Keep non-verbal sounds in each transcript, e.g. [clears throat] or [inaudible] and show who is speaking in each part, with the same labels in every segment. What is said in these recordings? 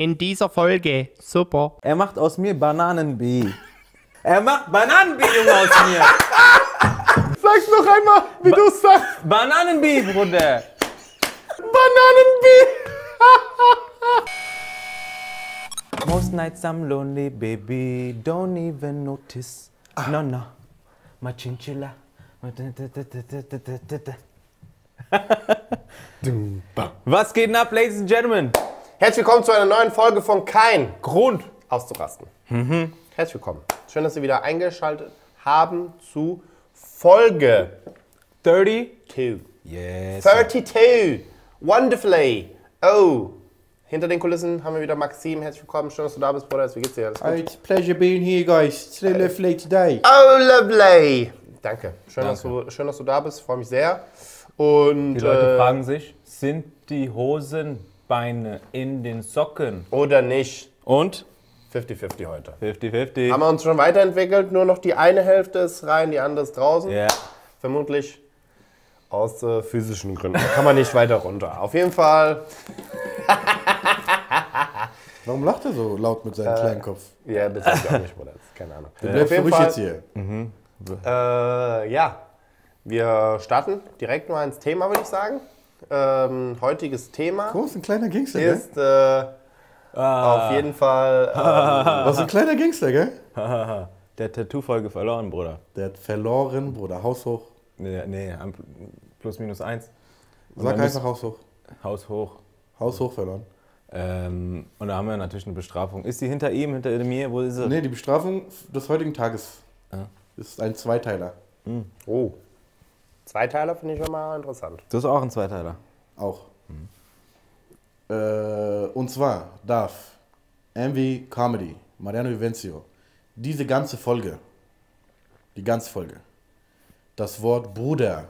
Speaker 1: in dieser Folge. Super.
Speaker 2: Er macht aus mir Bananen-B. Er macht Bananen-B-Junge aus mir.
Speaker 3: Sag's noch einmal, wie du sagst.
Speaker 2: Bananen-B, Bruder.
Speaker 3: Bananen-B. [laughs]
Speaker 2: Most nights I'm lonely, baby. Don't even notice. No, no. My chinchilla. Was geht denn ab, Ladies and Gentlemen?
Speaker 3: Herzlich willkommen zu einer neuen Folge von Kein Grund auszurasten. Herzlich willkommen. Schön, dass Sie wieder eingeschaltet haben zu Folge
Speaker 2: 30?
Speaker 3: 2.
Speaker 2: Yes.
Speaker 3: 32. Wonderfully. Oh. Hinter den Kulissen haben wir wieder Maxim. Herzlich willkommen. Schön, dass du da bist, Bruder. Wie geht's dir? Alles gut?
Speaker 4: It's a pleasure being here, guys. It's a lovely today.
Speaker 3: Oh, lovely. Danke. Schön, Dass, du, schön dass du da bist. Freue mich sehr. Und,
Speaker 2: Die Leute
Speaker 3: äh,
Speaker 2: fragen sich, sind die Hosenbeine in den Socken?
Speaker 3: Oder nicht.
Speaker 2: Und?
Speaker 3: 50-50 heute.
Speaker 2: 50-50.
Speaker 3: Haben wir uns schon weiterentwickelt. Nur noch die eine Hälfte ist rein, die andere ist draußen.
Speaker 2: Ja.
Speaker 3: Vermutlich aus äh, physischen Gründen. Da kann man nicht weiter runter. Auf jeden Fall. [laughs]
Speaker 4: Warum lacht er so laut mit seinem kleinen Kopf?
Speaker 3: Ja, das weiß ich auch nicht, Bruder. Das ist keine Ahnung.
Speaker 4: Du bleibst ruhig jetzt hier.
Speaker 3: Äh, ja, wir starten direkt mal ins Thema, würde ich sagen. Ähm, heutiges Thema
Speaker 4: ist ein kleiner Gangster,
Speaker 3: ist äh, auf jeden Fall. Ähm, [laughs]
Speaker 4: Was ein kleiner Gangster, gell? [laughs]
Speaker 2: Der Tattoo-Folge verloren, Bruder.
Speaker 4: Der hat verloren, Bruder. Haus hoch.
Speaker 2: Nee, nee, plus minus eins. Und
Speaker 4: Sag einfach Haus hoch.
Speaker 2: Haus hoch.
Speaker 4: Haus hoch verloren.
Speaker 2: Ähm, und da haben wir natürlich eine Bestrafung. Ist die hinter ihm, hinter mir? Wo ist sie?
Speaker 4: Nee, die Bestrafung des heutigen Tages
Speaker 2: Ja.
Speaker 4: ist ein Zweiteiler.
Speaker 3: oh. Zweiteiler finde ich schon mal interessant.
Speaker 2: Das ist auch ein Zweiteiler.
Speaker 4: Auch. Äh, und zwar darf MV Comedy, Mariano Vivencio, diese ganze Folge, die ganze Folge, das Wort Bruder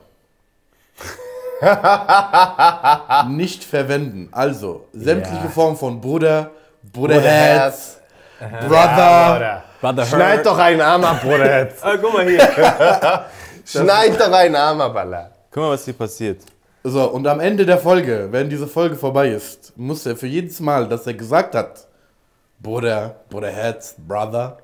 Speaker 4: [laughs] nicht verwenden. Also, sämtliche
Speaker 2: Ja.
Speaker 4: Formen von Bruder, Bruderherz, Brother,
Speaker 2: Brother
Speaker 3: Schneid doch einen Arm ab, Bruder. jetzt. [laughs]
Speaker 2: Ah, guck mal hier. [laughs]
Speaker 3: Schneid doch einen Arm ab, Alter.
Speaker 2: guck mal, was hier passiert.
Speaker 4: So, und am Ende der Folge, wenn diese Folge vorbei ist, muss er für jedes Mal, dass er gesagt hat, Bruder, Bruderherz, Brother,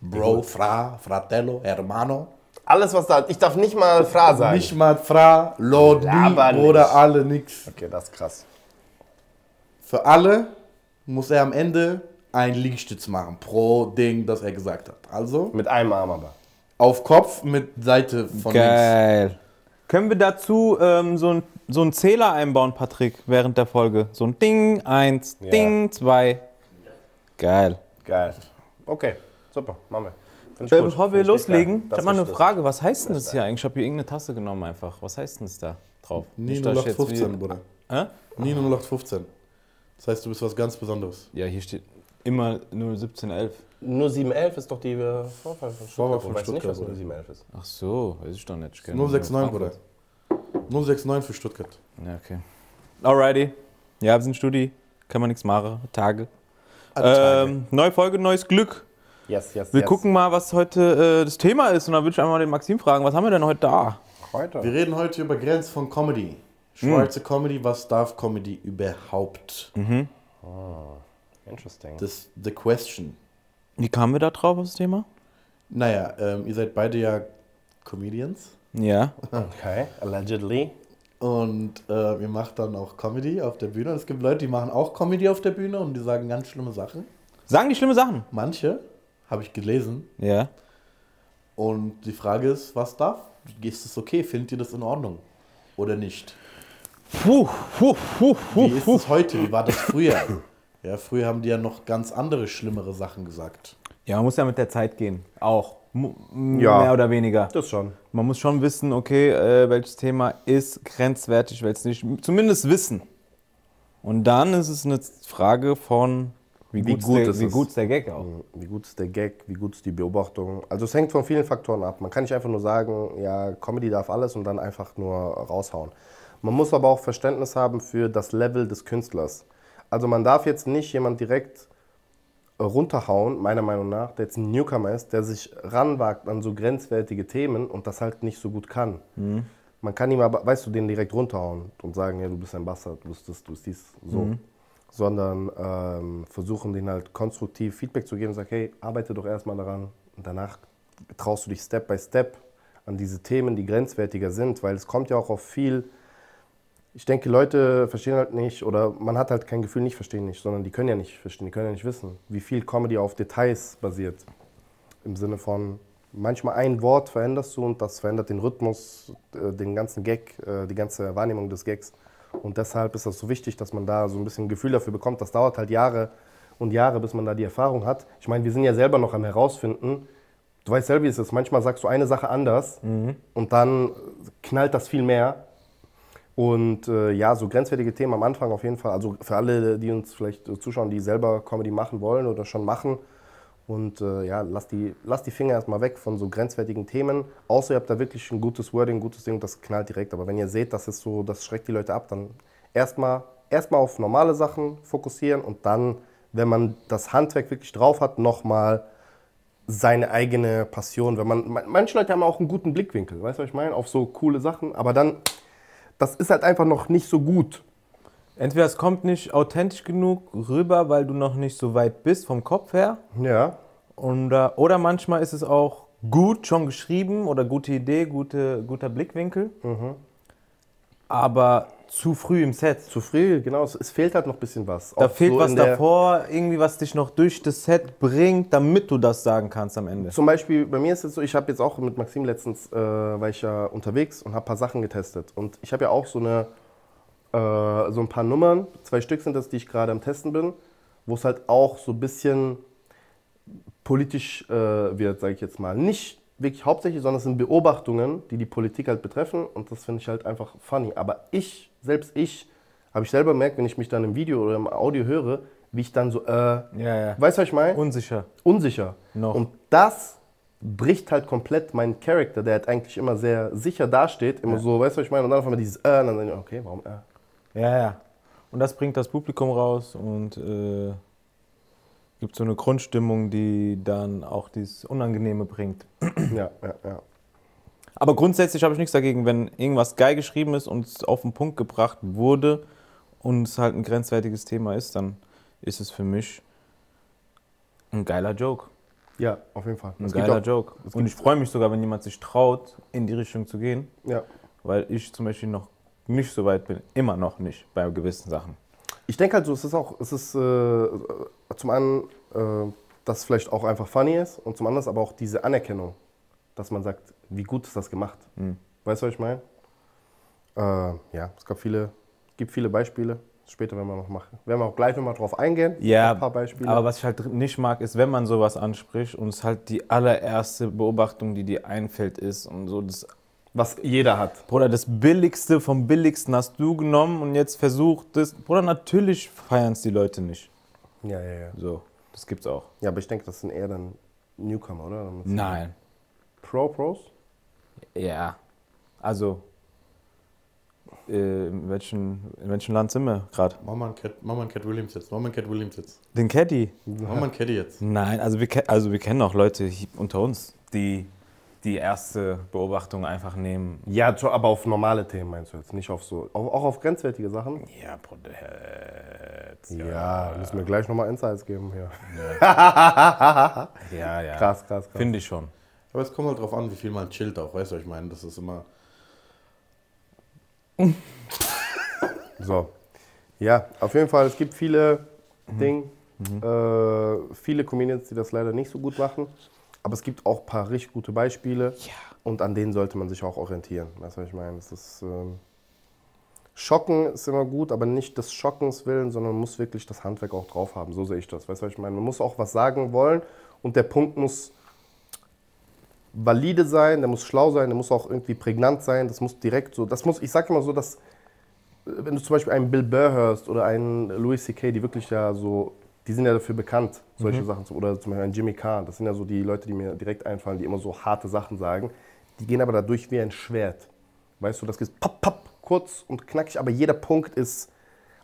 Speaker 4: Bro, Fra, Fratello, Hermano,
Speaker 3: Alles, was da. Ich darf nicht mal Fra sagen.
Speaker 4: nicht mal Fra, Lord, Bruder,
Speaker 3: nicht.
Speaker 4: alle, nix.
Speaker 3: Okay, das ist krass.
Speaker 4: Für alle muss er am Ende ein Liegestütz machen, pro Ding, das er gesagt hat. Also,
Speaker 3: Mit einem Arm aber.
Speaker 4: Auf Kopf mit Seite von links.
Speaker 2: Geil. Können wir dazu ähm, so, ein, so einen Zähler einbauen, Patrick, während der Folge? So ein Ding, eins,
Speaker 3: Ja.
Speaker 2: Ding, zwei. Geil.
Speaker 3: Geil. Okay, super, machen wir.
Speaker 2: Äh, bevor wir loslegen, ich habe mal eine Frage. Was heißt denn das hier eigentlich? Ich habe hier irgendeine Tasse genommen einfach. Was heißt denn das da drauf? Jetzt
Speaker 4: 0815,
Speaker 2: wie-
Speaker 4: Bruder.
Speaker 2: Hä?
Speaker 4: Nie 0815. Das heißt, du bist was ganz Besonderes.
Speaker 2: Ja, hier steht immer 01711.
Speaker 3: Nur 711 ist doch die äh, Vorwahl von
Speaker 4: Vorwahl
Speaker 3: Stuttgart.
Speaker 4: von
Speaker 3: Du weißt nicht, was
Speaker 4: Stuttgart,
Speaker 3: nur 711 ist.
Speaker 2: Ach so, weiß ich doch nicht. Ich kenn
Speaker 4: 069,
Speaker 2: nur
Speaker 4: Bruder.
Speaker 2: Frankfurt.
Speaker 4: 069 für Stuttgart.
Speaker 2: Ja, okay. Alrighty. Ja, wir sind Studi. Kann man nichts machen. Tage.
Speaker 4: Alle Tage.
Speaker 2: Ähm, neue Folge, neues Glück.
Speaker 3: Yes, yes,
Speaker 2: Wir
Speaker 3: yes.
Speaker 2: gucken mal, was heute äh, das Thema ist. Und dann würde ich einmal den Maxim fragen, was haben wir denn heute da?
Speaker 3: heute.
Speaker 4: Wir reden heute über Grenzen von Comedy. Schwarze Comedy, was darf Comedy überhaupt?
Speaker 3: Interesting.
Speaker 4: Das ist the question.
Speaker 2: Wie kamen wir da drauf auf das Thema?
Speaker 4: Naja, ähm, ihr seid beide ja Comedians
Speaker 2: Ja.
Speaker 3: Okay, allegedly.
Speaker 4: und äh, ihr macht dann auch Comedy auf der Bühne. Und es gibt Leute, die machen auch Comedy auf der Bühne und die sagen ganz schlimme Sachen.
Speaker 2: Sagen die schlimme Sachen?
Speaker 4: Manche habe ich gelesen.
Speaker 2: Ja.
Speaker 4: Und die Frage ist, was darf? Ist es okay? Findet ihr das in Ordnung? Oder nicht?
Speaker 2: Puh, puh, puh, puh,
Speaker 4: Wie ist es heute? Wie war das früher? [laughs] Ja, früher haben die ja noch ganz andere, schlimmere Sachen gesagt.
Speaker 2: Ja, man muss ja mit der Zeit gehen. Auch. M m-
Speaker 3: Ja.
Speaker 2: Mehr oder weniger.
Speaker 3: Das schon.
Speaker 2: Man muss schon wissen, okay, äh, welches Thema ist grenzwertig, welches nicht. Zumindest wissen. Und dann ist es eine Frage von, wie,
Speaker 3: Wie
Speaker 2: gut,
Speaker 3: gut
Speaker 2: der,
Speaker 3: ist
Speaker 2: wie gut ist der Gag auch.
Speaker 3: Wie gut ist der Gag, wie gut ist die Beobachtung? Also es hängt von vielen Faktoren ab. Man kann nicht einfach nur sagen, ja, Comedy darf alles und dann einfach nur raushauen. Man muss aber auch Verständnis haben für das Level des Künstlers. Also man darf jetzt nicht jemand direkt runterhauen, meiner Meinung nach, der jetzt ein Newcomer ist, der sich ranwagt an so grenzwertige Themen und das halt nicht so gut kann. Man kann ihm aber, weißt du, den direkt runterhauen und sagen, ja, du bist ein Bastard, du bist das, du bist dies, so. sondern ähm, versuchen denen halt konstruktiv Feedback zu geben und sagen, hey, arbeite doch erstmal daran und danach traust du dich Step by Step an diese Themen, die grenzwertiger sind, weil es kommt ja auch auf viel, ich denke, Leute verstehen halt nicht oder man hat halt kein Gefühl, nicht verstehen nicht, sondern die können ja nicht verstehen, die können ja nicht wissen, wie viel Comedy auf Details basiert. Im Sinne von, manchmal ein Wort veränderst du und das verändert den Rhythmus, äh, den ganzen Gag, äh, die ganze Wahrnehmung des Gags. Und deshalb ist das so wichtig, dass man da so ein bisschen ein Gefühl dafür bekommt. Das dauert halt Jahre und Jahre, bis man da die Erfahrung hat. Ich meine, wir sind ja selber noch am herausfinden. Du weißt selber, wie es ist. Manchmal sagst du eine Sache anders und dann knallt das viel mehr. Und äh, ja, so grenzwertige Themen am Anfang auf jeden Fall. Also für alle, die uns vielleicht äh, zuschauen, die selber Comedy machen wollen oder schon machen. Und äh, ja, lass die, lass die Finger erstmal weg von so grenzwertigen Themen. Außer ihr habt da wirklich ein gutes Wording, ein gutes Ding, das knallt direkt. Aber wenn ihr seht, das ist so, das schreckt die Leute ab, dann erstmal erstmal auf normale Sachen fokussieren und dann, wenn man das Handwerk wirklich drauf hat, nochmal seine eigene Passion. Wenn man- manche Leute haben auch einen guten Blickwinkel, weißt du, was ich meine? Auf so coole Sachen. Aber dann, das ist halt einfach noch nicht so gut.
Speaker 2: Entweder es kommt nicht authentisch genug rüber, weil du noch nicht so weit bist vom Kopf her.
Speaker 3: Ja.
Speaker 2: Und, oder manchmal ist es auch gut schon geschrieben oder gute Idee, gute, guter Blickwinkel. Aber zu früh im Set.
Speaker 3: Zu früh, genau. Es, es fehlt halt noch ein bisschen was.
Speaker 2: Da
Speaker 3: Auch
Speaker 2: fehlt
Speaker 3: so
Speaker 2: was davor, irgendwie was dich noch durch das Set bringt, damit du das sagen kannst am Ende.
Speaker 3: Zum Beispiel, bei mir ist es so, ich habe jetzt auch mit Maxim letztens, äh, war ich ja unterwegs und habe ein paar Sachen getestet. Und ich habe ja auch so, eine, äh, so ein paar Nummern, zwei Stück sind das, die ich gerade am Testen bin, wo es halt auch so ein bisschen politisch äh, wird, sage ich jetzt mal. Nicht wirklich hauptsächlich, sondern es sind Beobachtungen, die die Politik halt betreffen und das finde ich halt einfach funny. Aber ich, selbst ich, habe ich selber gemerkt, wenn ich mich dann im Video oder im Audio höre, wie ich dann so, äh,
Speaker 2: Ja, ja.
Speaker 3: weißt du, was ich meine?
Speaker 2: Unsicher.
Speaker 3: unsicher.
Speaker 2: Noch.
Speaker 3: Und das bricht halt komplett meinen Charakter, der halt eigentlich immer sehr sicher dasteht, immer so, weißt du, was ich meine? Und dann auf einmal dieses äh, und dann denke ich, okay, warum äh?
Speaker 2: Ja, ja. Und das bringt das Publikum raus und äh, gibt so eine Grundstimmung, die dann auch dieses Unangenehme bringt.
Speaker 3: Ja, ja, ja.
Speaker 2: Aber grundsätzlich habe ich nichts dagegen, wenn irgendwas geil geschrieben ist und es auf den Punkt gebracht wurde und es halt ein grenzwertiges Thema ist, dann ist es für mich ein geiler Joke.
Speaker 3: Ja, auf jeden Fall.
Speaker 2: Ein
Speaker 3: Es
Speaker 2: geiler
Speaker 3: auch-
Speaker 2: Joke. Und ich freue mich sogar, wenn jemand sich traut, in die Richtung zu gehen,
Speaker 3: Ja.
Speaker 2: weil ich zum Beispiel noch nicht so weit bin, immer noch nicht bei gewissen Sachen.
Speaker 3: Ich denke halt so, es ist auch, es ist äh, zum einen, äh, dass es vielleicht auch einfach funny ist und zum anderen aber auch diese Anerkennung, dass man sagt, wie gut ist das gemacht.
Speaker 2: Hm.
Speaker 3: Weißt du, was ich meine? Äh, ja, es gab viele, gibt viele Beispiele. Später werden wir noch machen. Werden wir auch gleich nochmal drauf eingehen.
Speaker 2: Ja,
Speaker 3: Ein paar Beispiele.
Speaker 2: aber was ich halt nicht mag, ist, wenn man sowas anspricht und es halt die allererste Beobachtung, die dir einfällt, ist und so das
Speaker 3: was jeder hat.
Speaker 2: Bruder, das Billigste vom Billigsten hast du genommen und jetzt versucht das. Bruder, natürlich feiern es die Leute nicht.
Speaker 3: Ja, ja, ja.
Speaker 2: So, das gibt's auch.
Speaker 3: Ja, aber ich denke, das sind eher dann Newcomer, oder? Damit-
Speaker 2: Nein.
Speaker 3: Pro-Pros?
Speaker 2: Ja. Also, äh, in, welchen, in welchem Land sind wir gerade?
Speaker 4: Mach mal einen Cat, Williams jetzt. Mal einen Cat Williams jetzt.
Speaker 2: Den Caddy.
Speaker 4: Mach mal einen Caddy jetzt.
Speaker 2: Nein, also wir, also wir kennen auch Leute unter uns, die die erste Beobachtung einfach nehmen.
Speaker 3: Ja, aber auf normale Themen meinst du jetzt, nicht auf so. Auch, auf grenzwertige Sachen?
Speaker 2: Ja, Bruder.
Speaker 3: Ja, müssen wir gleich nochmal Insights geben hier. [laughs]
Speaker 2: Ja, ja.
Speaker 3: Krass, krass, krass.
Speaker 2: Finde ich schon.
Speaker 4: Aber es kommt halt drauf an, wie viel man chillt auch. Weißt du, was ich meine? Das ist immer. [laughs]
Speaker 3: So. Ja, auf jeden Fall, es gibt viele Dinge, äh, viele Comedians, die das leider nicht so gut machen. Aber es gibt auch ein paar richtig gute Beispiele. Und an denen sollte man sich auch orientieren. Weißt du, was ich meine? Das ist, ähm, Schocken ist immer gut, aber nicht des Schockens willen, sondern man muss wirklich das Handwerk auch drauf haben. So sehe ich das. Weißt du, was ich meine? Man muss auch was sagen wollen und der Punkt muss valide sein, der muss schlau sein, der muss auch irgendwie prägnant sein. Das muss direkt so, das muss, ich sage immer so, dass wenn du zum Beispiel einen Bill Burr hörst oder einen Louis C.K., die wirklich ja so, die sind ja dafür bekannt, solche Sachen zu, oder zum Beispiel einen Jimmy Carr, das sind ja so die Leute, die mir direkt einfallen, die immer so harte Sachen sagen, die gehen aber dadurch wie ein Schwert. Weißt du, das geht papp, papp, kurz und knackig, aber jeder Punkt ist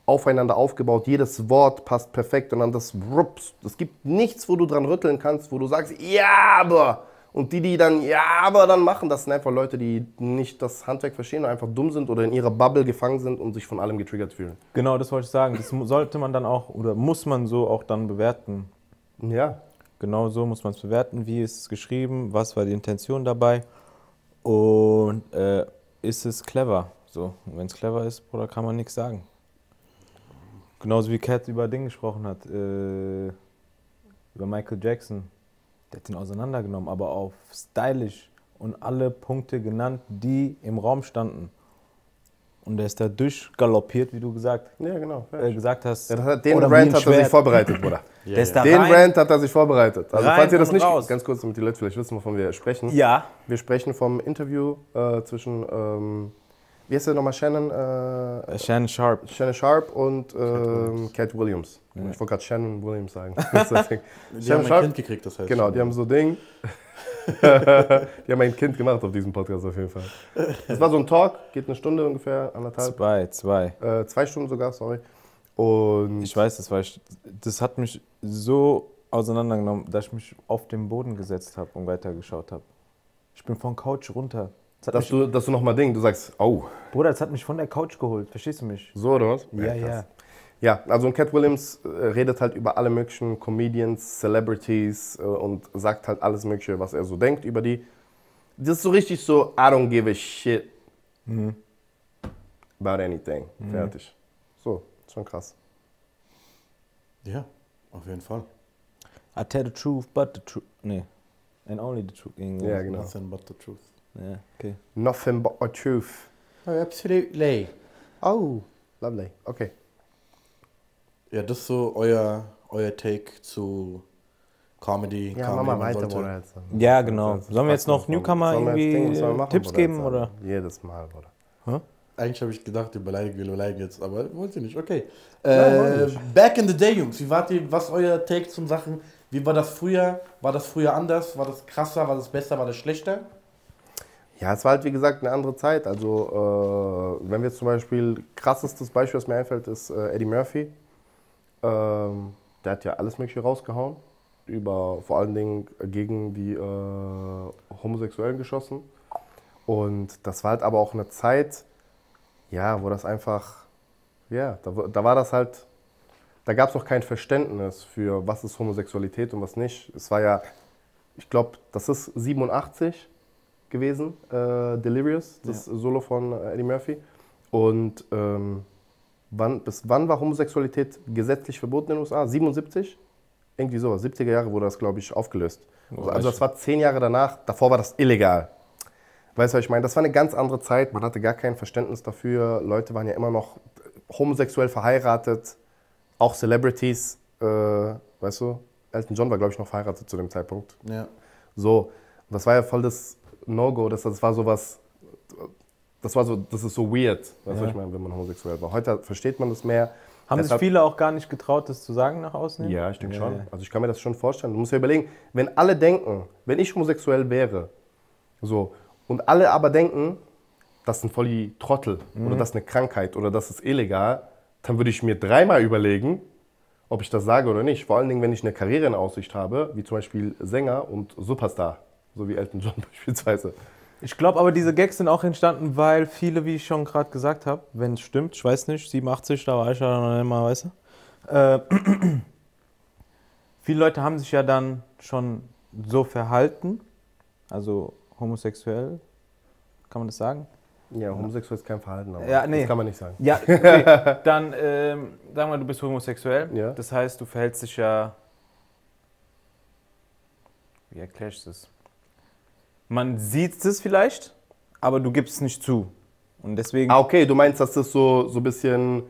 Speaker 3: aufeinander aufgebaut, jedes Wort passt perfekt und dann das Rups. Es gibt nichts, wo du dran rütteln kannst, wo du sagst, ja, aber, Und die, die dann, ja, aber dann machen, das sind einfach Leute, die nicht das Handwerk verstehen und einfach dumm sind oder in ihrer Bubble gefangen sind und sich von allem getriggert fühlen.
Speaker 2: Genau, das wollte ich sagen. Das sollte man dann auch oder muss man so auch dann bewerten.
Speaker 3: Ja,
Speaker 2: Genau so muss man es bewerten. Wie ist es geschrieben? Was war die Intention dabei? Und äh, ist es clever? So, wenn es clever ist, Bruder, kann man nichts sagen. Genauso wie Cat über Ding gesprochen hat, äh, über Michael Jackson. Der hat ihn auseinandergenommen, aber auf stylisch und alle Punkte genannt, die im Raum standen. Und der ist da durchgaloppiert, wie du gesagt,
Speaker 3: ja genau.
Speaker 2: äh, gesagt hast.
Speaker 3: Ja, hat, den
Speaker 2: Oder
Speaker 3: Rant hat er sich vorbereitet, Bruder. [laughs]
Speaker 2: Der ist da
Speaker 3: Den. Rant hat er sich vorbereitet. Also falls ihr das nicht,
Speaker 2: raus.
Speaker 3: ganz kurz, damit die Leute vielleicht wissen, wovon wir sprechen.
Speaker 2: Ja,
Speaker 3: Wir sprechen vom Interview äh, zwischen, ähm, wie heißt der nochmal, Shannon, äh,
Speaker 2: äh, Shannon Sharp.
Speaker 3: Shannon Sharp und ähm, Cat Williams. Ich wollte gerade Shannon Williams sagen. [laughs] Das das.
Speaker 4: Die
Speaker 3: Shannon
Speaker 4: haben ein Kind gekriegt, das heißt.
Speaker 3: genau,
Speaker 4: schon.
Speaker 3: die haben so Ding. [laughs] die haben ein Kind gemacht auf diesem Podcast auf jeden Fall. Das war so ein Talk, geht eine Stunde ungefähr, anderthalb,
Speaker 2: Zwei, zwei.
Speaker 3: äh, zwei Stunden sogar, sorry. Und
Speaker 2: Ich weiß, das war ich, das hat mich so auseinandergenommen, dass ich mich auf den Boden gesetzt habe und weitergeschaut habe. Ich bin von Couch runter.
Speaker 3: Dass du, dass du nochmal Ding, du sagst, oh,
Speaker 2: Bruder, das hat mich von der Couch geholt. Verstehst du mich?
Speaker 3: so oder was?
Speaker 2: Ja, ja.
Speaker 3: Ja, also und Cat Williams äh, redet halt über alle möglichen Comedians, Celebrities äh, und sagt halt alles Mögliche, was er so denkt über die. Das ist so richtig so, I don't give a shit about anything. Fertig. So, schon krass.
Speaker 4: Ja, auf jeden Fall.
Speaker 2: I tell the truth, but the truth. Nee. And only the truth. Irgendwie.
Speaker 3: Ja, genau.
Speaker 4: Nothing but the truth.
Speaker 2: Ja, okay.
Speaker 3: Nothing but a truth.
Speaker 4: Oh, absolutely.
Speaker 3: Oh, lovely. Okay.
Speaker 4: Ja, das ist so euer, euer Take zu Comedy.
Speaker 3: Ja,
Speaker 4: Comedy,
Speaker 3: mach mal
Speaker 4: man
Speaker 3: weiter,
Speaker 4: sollte-
Speaker 3: Bruder. Jetzt.
Speaker 2: Ja, genau. Sollen wir jetzt noch Newcomer
Speaker 3: wir
Speaker 2: irgendwie
Speaker 3: Ding- wir
Speaker 2: äh,
Speaker 3: machen,
Speaker 2: Tipps
Speaker 3: Bruder,
Speaker 2: geben? Oder?
Speaker 3: Jedes Mal, Bruder.
Speaker 4: Eigentlich habe ich gedacht, ihr beleidigt, wir beleidigen jetzt, aber wollt ihr nicht. Okay.
Speaker 3: Wir
Speaker 4: Äh,
Speaker 3: nicht.
Speaker 4: back in the day, Jungs. Wie wart ihr, was euer Take zum Sachen? Wie war das früher? War das früher anders? War das krasser? War das besser? War das schlechter?
Speaker 3: Ja, es war halt wie gesagt eine andere Zeit. Also, äh, wenn wir zum Beispiel, krassestes Beispiel, was mir einfällt, ist äh, Eddie Murphy. Ähm, der hat ja alles Mögliche rausgehauen. Über vor allen Dingen gegen die äh, Homosexuellen geschossen. Und das war halt aber auch eine Zeit, ja, wo das einfach, ja, da, da war das halt, da gab es noch kein Verständnis für, was ist Homosexualität und was nicht. Es war ja, ich glaube, das ist 87 gewesen, äh, Delirious, das Solo von äh, Eddie Murphy. Und ähm, wann, bis wann war Homosexualität gesetzlich verboten in den USA? 77? Irgendwie sowas. 70er Jahre wurde das, glaube ich, aufgelöst. Also, also das war zehn Jahre danach. Davor war das illegal. Weißt du, was ich meine? Das war eine ganz andere Zeit. Man hatte gar kein Verständnis dafür. Leute waren ja immer noch homosexuell verheiratet. Auch Celebrities. Äh, weißt du? Elton John war, glaube ich, noch verheiratet zu dem Zeitpunkt.
Speaker 4: Ja.
Speaker 3: So, das war ja voll das No-Go, das, das war sowas, das war so, das ist so weird, weißt du, was ich meine, wenn man homosexuell war. Heute versteht man das mehr.
Speaker 2: Haben sich
Speaker 3: Deshalb-
Speaker 2: viele auch gar nicht getraut, das zu sagen nach außen?
Speaker 3: Ja, ich denke
Speaker 2: Ja,
Speaker 3: schon.
Speaker 2: ja.
Speaker 3: Also ich kann mir das schon vorstellen. Du musst ja überlegen, wenn alle denken, wenn ich homosexuell wäre, so, und alle aber denken, das sind voll die Trottel oder das ist eine Krankheit oder das ist illegal, dann würde ich mir dreimal überlegen, ob ich das sage oder nicht. Vor allen Dingen, wenn ich eine Karriere in Aussicht habe, wie zum Beispiel Sänger und Superstar, so wie Elton John [laughs] beispielsweise.
Speaker 2: Ich glaube aber, diese Gags sind auch entstanden, weil viele, wie ich schon gerade gesagt habe, wenn es stimmt, ich weiß nicht, 87, da war ich ja noch mal, weißt du, äh, [clears throat] viele Leute haben sich ja dann schon so verhalten, also homosexuell, kann man das sagen?
Speaker 3: Ja, homosexuell ist kein Verhalten, aber
Speaker 2: Ja, nee.
Speaker 3: das kann man nicht sagen.
Speaker 2: Ja, [laughs] okay. dann ähm, sagen wir, du bist homosexuell,
Speaker 3: Ja.
Speaker 2: das heißt, du verhältst dich ja, wie erkläre ich das? Man sieht es vielleicht, aber du gibst es nicht zu. Und deswegen
Speaker 3: Ah, okay, du meinst, dass das so, so ein bisschen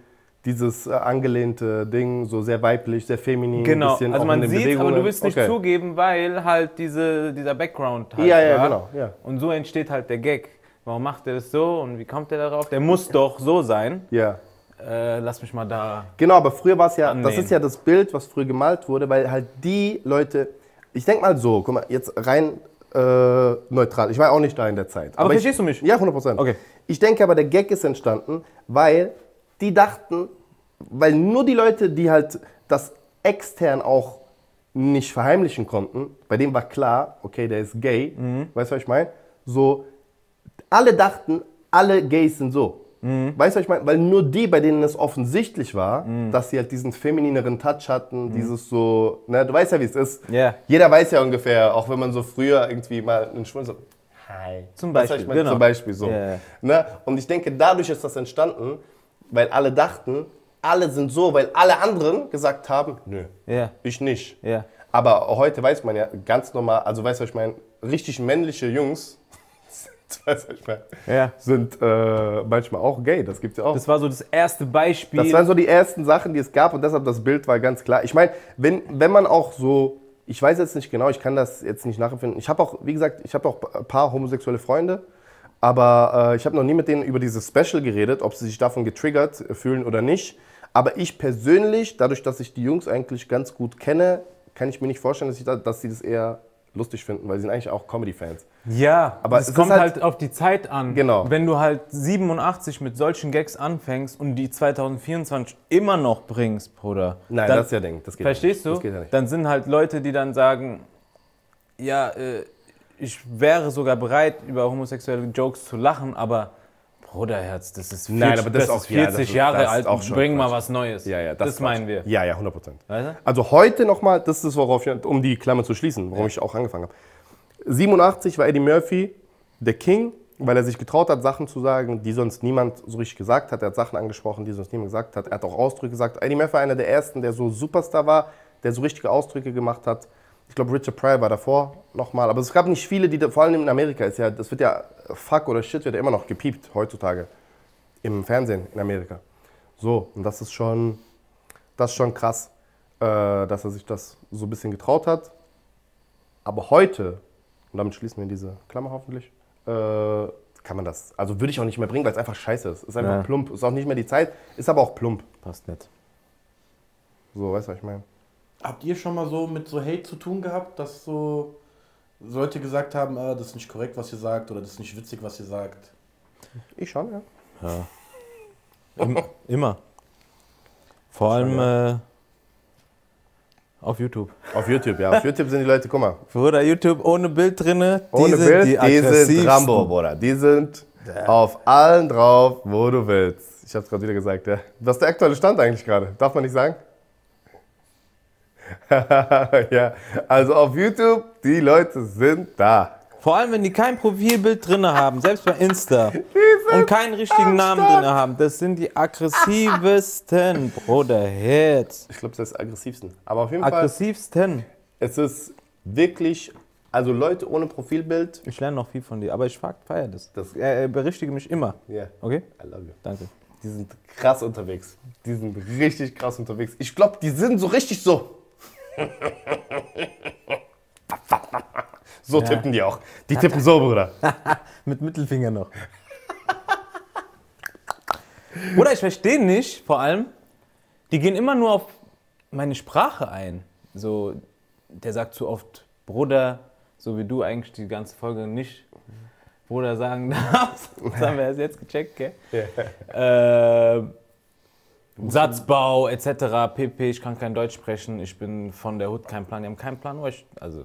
Speaker 3: dieses äh, angelehnte Ding, so sehr weiblich, sehr feminin,
Speaker 2: Genau,
Speaker 3: bisschen
Speaker 2: also man sieht, aber
Speaker 3: Bewegungen.
Speaker 2: du willst nicht
Speaker 3: okay.
Speaker 2: zugeben, weil halt diese, dieser Background halt
Speaker 3: Ja, ja,
Speaker 2: war.
Speaker 3: genau, ja.
Speaker 2: Und so entsteht halt der Gag. Warum macht er das so und wie kommt er darauf? Der muss doch so sein.
Speaker 3: Ja.
Speaker 2: Äh, lass mich mal da.
Speaker 3: Genau, aber früher war es ja, das
Speaker 2: Annehmen.
Speaker 3: ist ja das Bild, was früher gemalt wurde, weil halt die Leute, ich denke mal so, guck mal, jetzt rein äh, neutral, ich war auch nicht da in der Zeit.
Speaker 2: Aber
Speaker 3: ich,
Speaker 2: verstehst du mich?
Speaker 3: Ja, 100 Prozent.
Speaker 2: Okay.
Speaker 3: Ich denke aber, der Gag ist entstanden, weil die dachten, weil nur die Leute, die halt das extern auch nicht verheimlichen konnten. Bei dem war klar, okay, der ist gay. Weißt du, was ich meine? So, alle dachten, alle Gays sind so. Weißt du, was ich meine? Weil nur die, bei denen es offensichtlich war, dass sie halt diesen feminineren Touch hatten, dieses so, ne, du weißt ja, wie es ist.
Speaker 2: Ja.
Speaker 3: Jeder weiß ja ungefähr, auch wenn man so früher irgendwie mal einen Schwul so, hi.
Speaker 2: Zum Beispiel,
Speaker 3: ich meine?
Speaker 2: genau.
Speaker 3: Zum Beispiel so.
Speaker 2: Ja.
Speaker 3: Ne? Und ich denke, dadurch ist das entstanden, weil alle dachten, alle sind so, weil alle anderen gesagt haben, nö,
Speaker 2: Ja.
Speaker 3: ich nicht.
Speaker 2: Ja.
Speaker 3: Aber heute weiß man ja ganz normal, also weißt du, was ich meine, richtig männliche Jungs, [laughs]
Speaker 2: Ja.
Speaker 3: sind äh, manchmal auch gay, das gibt's ja auch.
Speaker 2: Das war so das erste Beispiel.
Speaker 3: Das waren so die ersten Sachen, die es gab und deshalb das Bild war ganz klar. Ich meine, wenn, wenn man auch so, ich weiß jetzt nicht genau, ich kann das jetzt nicht nachempfinden. Ich habe auch, wie gesagt, ich habe auch ein paar homosexuelle Freunde, aber äh, ich habe noch nie mit denen über dieses Special geredet, ob sie sich davon getriggert fühlen oder nicht. Aber ich persönlich, dadurch, dass ich die Jungs eigentlich ganz gut kenne, kann ich mir nicht vorstellen, dass, ich da, dass sie das eher lustig finden, weil sie sind eigentlich auch Comedy-Fans.
Speaker 2: Ja,
Speaker 3: Aber es
Speaker 2: es kommt
Speaker 3: halt-
Speaker 2: halt, auf die Zeit an.
Speaker 3: Genau.
Speaker 2: Wenn du halt 87 mit solchen Gags anfängst und die 2024 immer noch bringst, Bruder.
Speaker 3: Nein,
Speaker 2: dann,
Speaker 3: das ist ja Ding. Das geht
Speaker 2: Verstehst du?
Speaker 3: nicht. Geht ja.
Speaker 2: Dann sind halt Leute, die dann sagen, ja, äh, ich wäre sogar bereit, über homosexuelle Jokes zu lachen, aber Bruderherz, das ist 40,
Speaker 3: Nein, aber das ist auch-
Speaker 2: 40
Speaker 3: ja, das
Speaker 2: Jahre
Speaker 3: das ist
Speaker 2: alt,
Speaker 3: auch
Speaker 2: bring mal was Neues.
Speaker 3: Ja, ja,
Speaker 2: das,
Speaker 3: das,
Speaker 2: meinen wir.
Speaker 3: Ja, ja, 100 Prozent.
Speaker 2: Weißt du?
Speaker 3: Also heute nochmal, das ist worauf ich, um die Klammer zu schließen, warum ich auch angefangen habe. 87 war Eddie Murphy der King, weil er sich getraut hat, Sachen zu sagen, die sonst niemand so richtig gesagt hat. Er hat Sachen angesprochen, die sonst niemand gesagt hat. Er hat auch Ausdrücke gesagt. Eddie Murphy war einer der ersten, der so Superstar war, der so richtige Ausdrücke gemacht hat. Ich glaube, Richard Pryor war davor nochmal. Aber es gab nicht viele, die, da, vor allem in Amerika, ist ja, das wird ja, fuck oder shit wird ja immer noch gepiept heutzutage im Fernsehen in Amerika. So, und das ist schon, das ist schon krass, äh, dass er sich das so ein bisschen getraut hat. Aber heute, und damit schließen wir diese Klammer hoffentlich, äh, kann man das, also würde ich auch nicht mehr bringen, weil es einfach scheiße ist. Ist einfach
Speaker 2: Ja.
Speaker 3: plump, ist auch nicht mehr die Zeit, ist aber auch plump.
Speaker 2: Passt nicht.
Speaker 3: So, weißt du, was ich meine?
Speaker 4: Habt ihr schon mal so mit so Hate zu tun gehabt, dass so Leute gesagt haben, ah, das ist nicht korrekt, was ihr sagt, oder das ist nicht witzig, was ihr sagt?
Speaker 3: Ich schon, ja.
Speaker 2: Immer. immer. Vor allem äh, auf YouTube.
Speaker 3: Auf YouTube, ja. Auf YouTube sind die Leute, guck mal,
Speaker 2: Bruder, YouTube ohne Bild drinne, die
Speaker 3: ohne
Speaker 2: sind
Speaker 3: Bild,
Speaker 2: die,
Speaker 3: die, sind. Rambo, Bruder. Die sind auf allen drauf, wo du willst. Ich hab's gerade wieder gesagt, ja. Was ist der aktuelle Stand eigentlich gerade? Darf man nicht sagen? [laughs] ja, also auf YouTube, die Leute sind da.
Speaker 2: Vor allem, wenn die kein Profilbild drin haben, selbst bei Insta, [laughs] und keinen richtigen Namen drin haben, das sind die aggressivsten, Bruder, Herz.
Speaker 3: Ich glaube, das ist aggressivsten. Aber auf jeden Fall,
Speaker 2: Aggressivsten.
Speaker 3: es ist wirklich, also Leute ohne Profilbild.
Speaker 2: Ich lerne noch viel von dir, aber ich feiere das.
Speaker 3: Das-
Speaker 2: er, er berichtige mich immer.
Speaker 3: Ja,
Speaker 2: Okay?
Speaker 3: I love you.
Speaker 2: Danke.
Speaker 3: Die sind krass unterwegs. Die sind richtig krass unterwegs. Ich glaube, die sind so richtig so. So
Speaker 2: Ja.
Speaker 3: tippen die auch. Die tippen so, Bruder. [laughs]
Speaker 2: Mit Mittelfinger noch. Bruder, ich verstehe nicht, vor allem, die gehen immer nur auf meine Sprache ein. So, der sagt zu oft Bruder, so wie du eigentlich die ganze Folge nicht Bruder sagen [laughs] darfst. Das haben wir erst jetzt gecheckt, gell? Ähm, Satzbau etc. pp. Ich kann kein Deutsch sprechen, ich bin von der Hut, kein Plan. Die haben keinen Plan, aber ich, also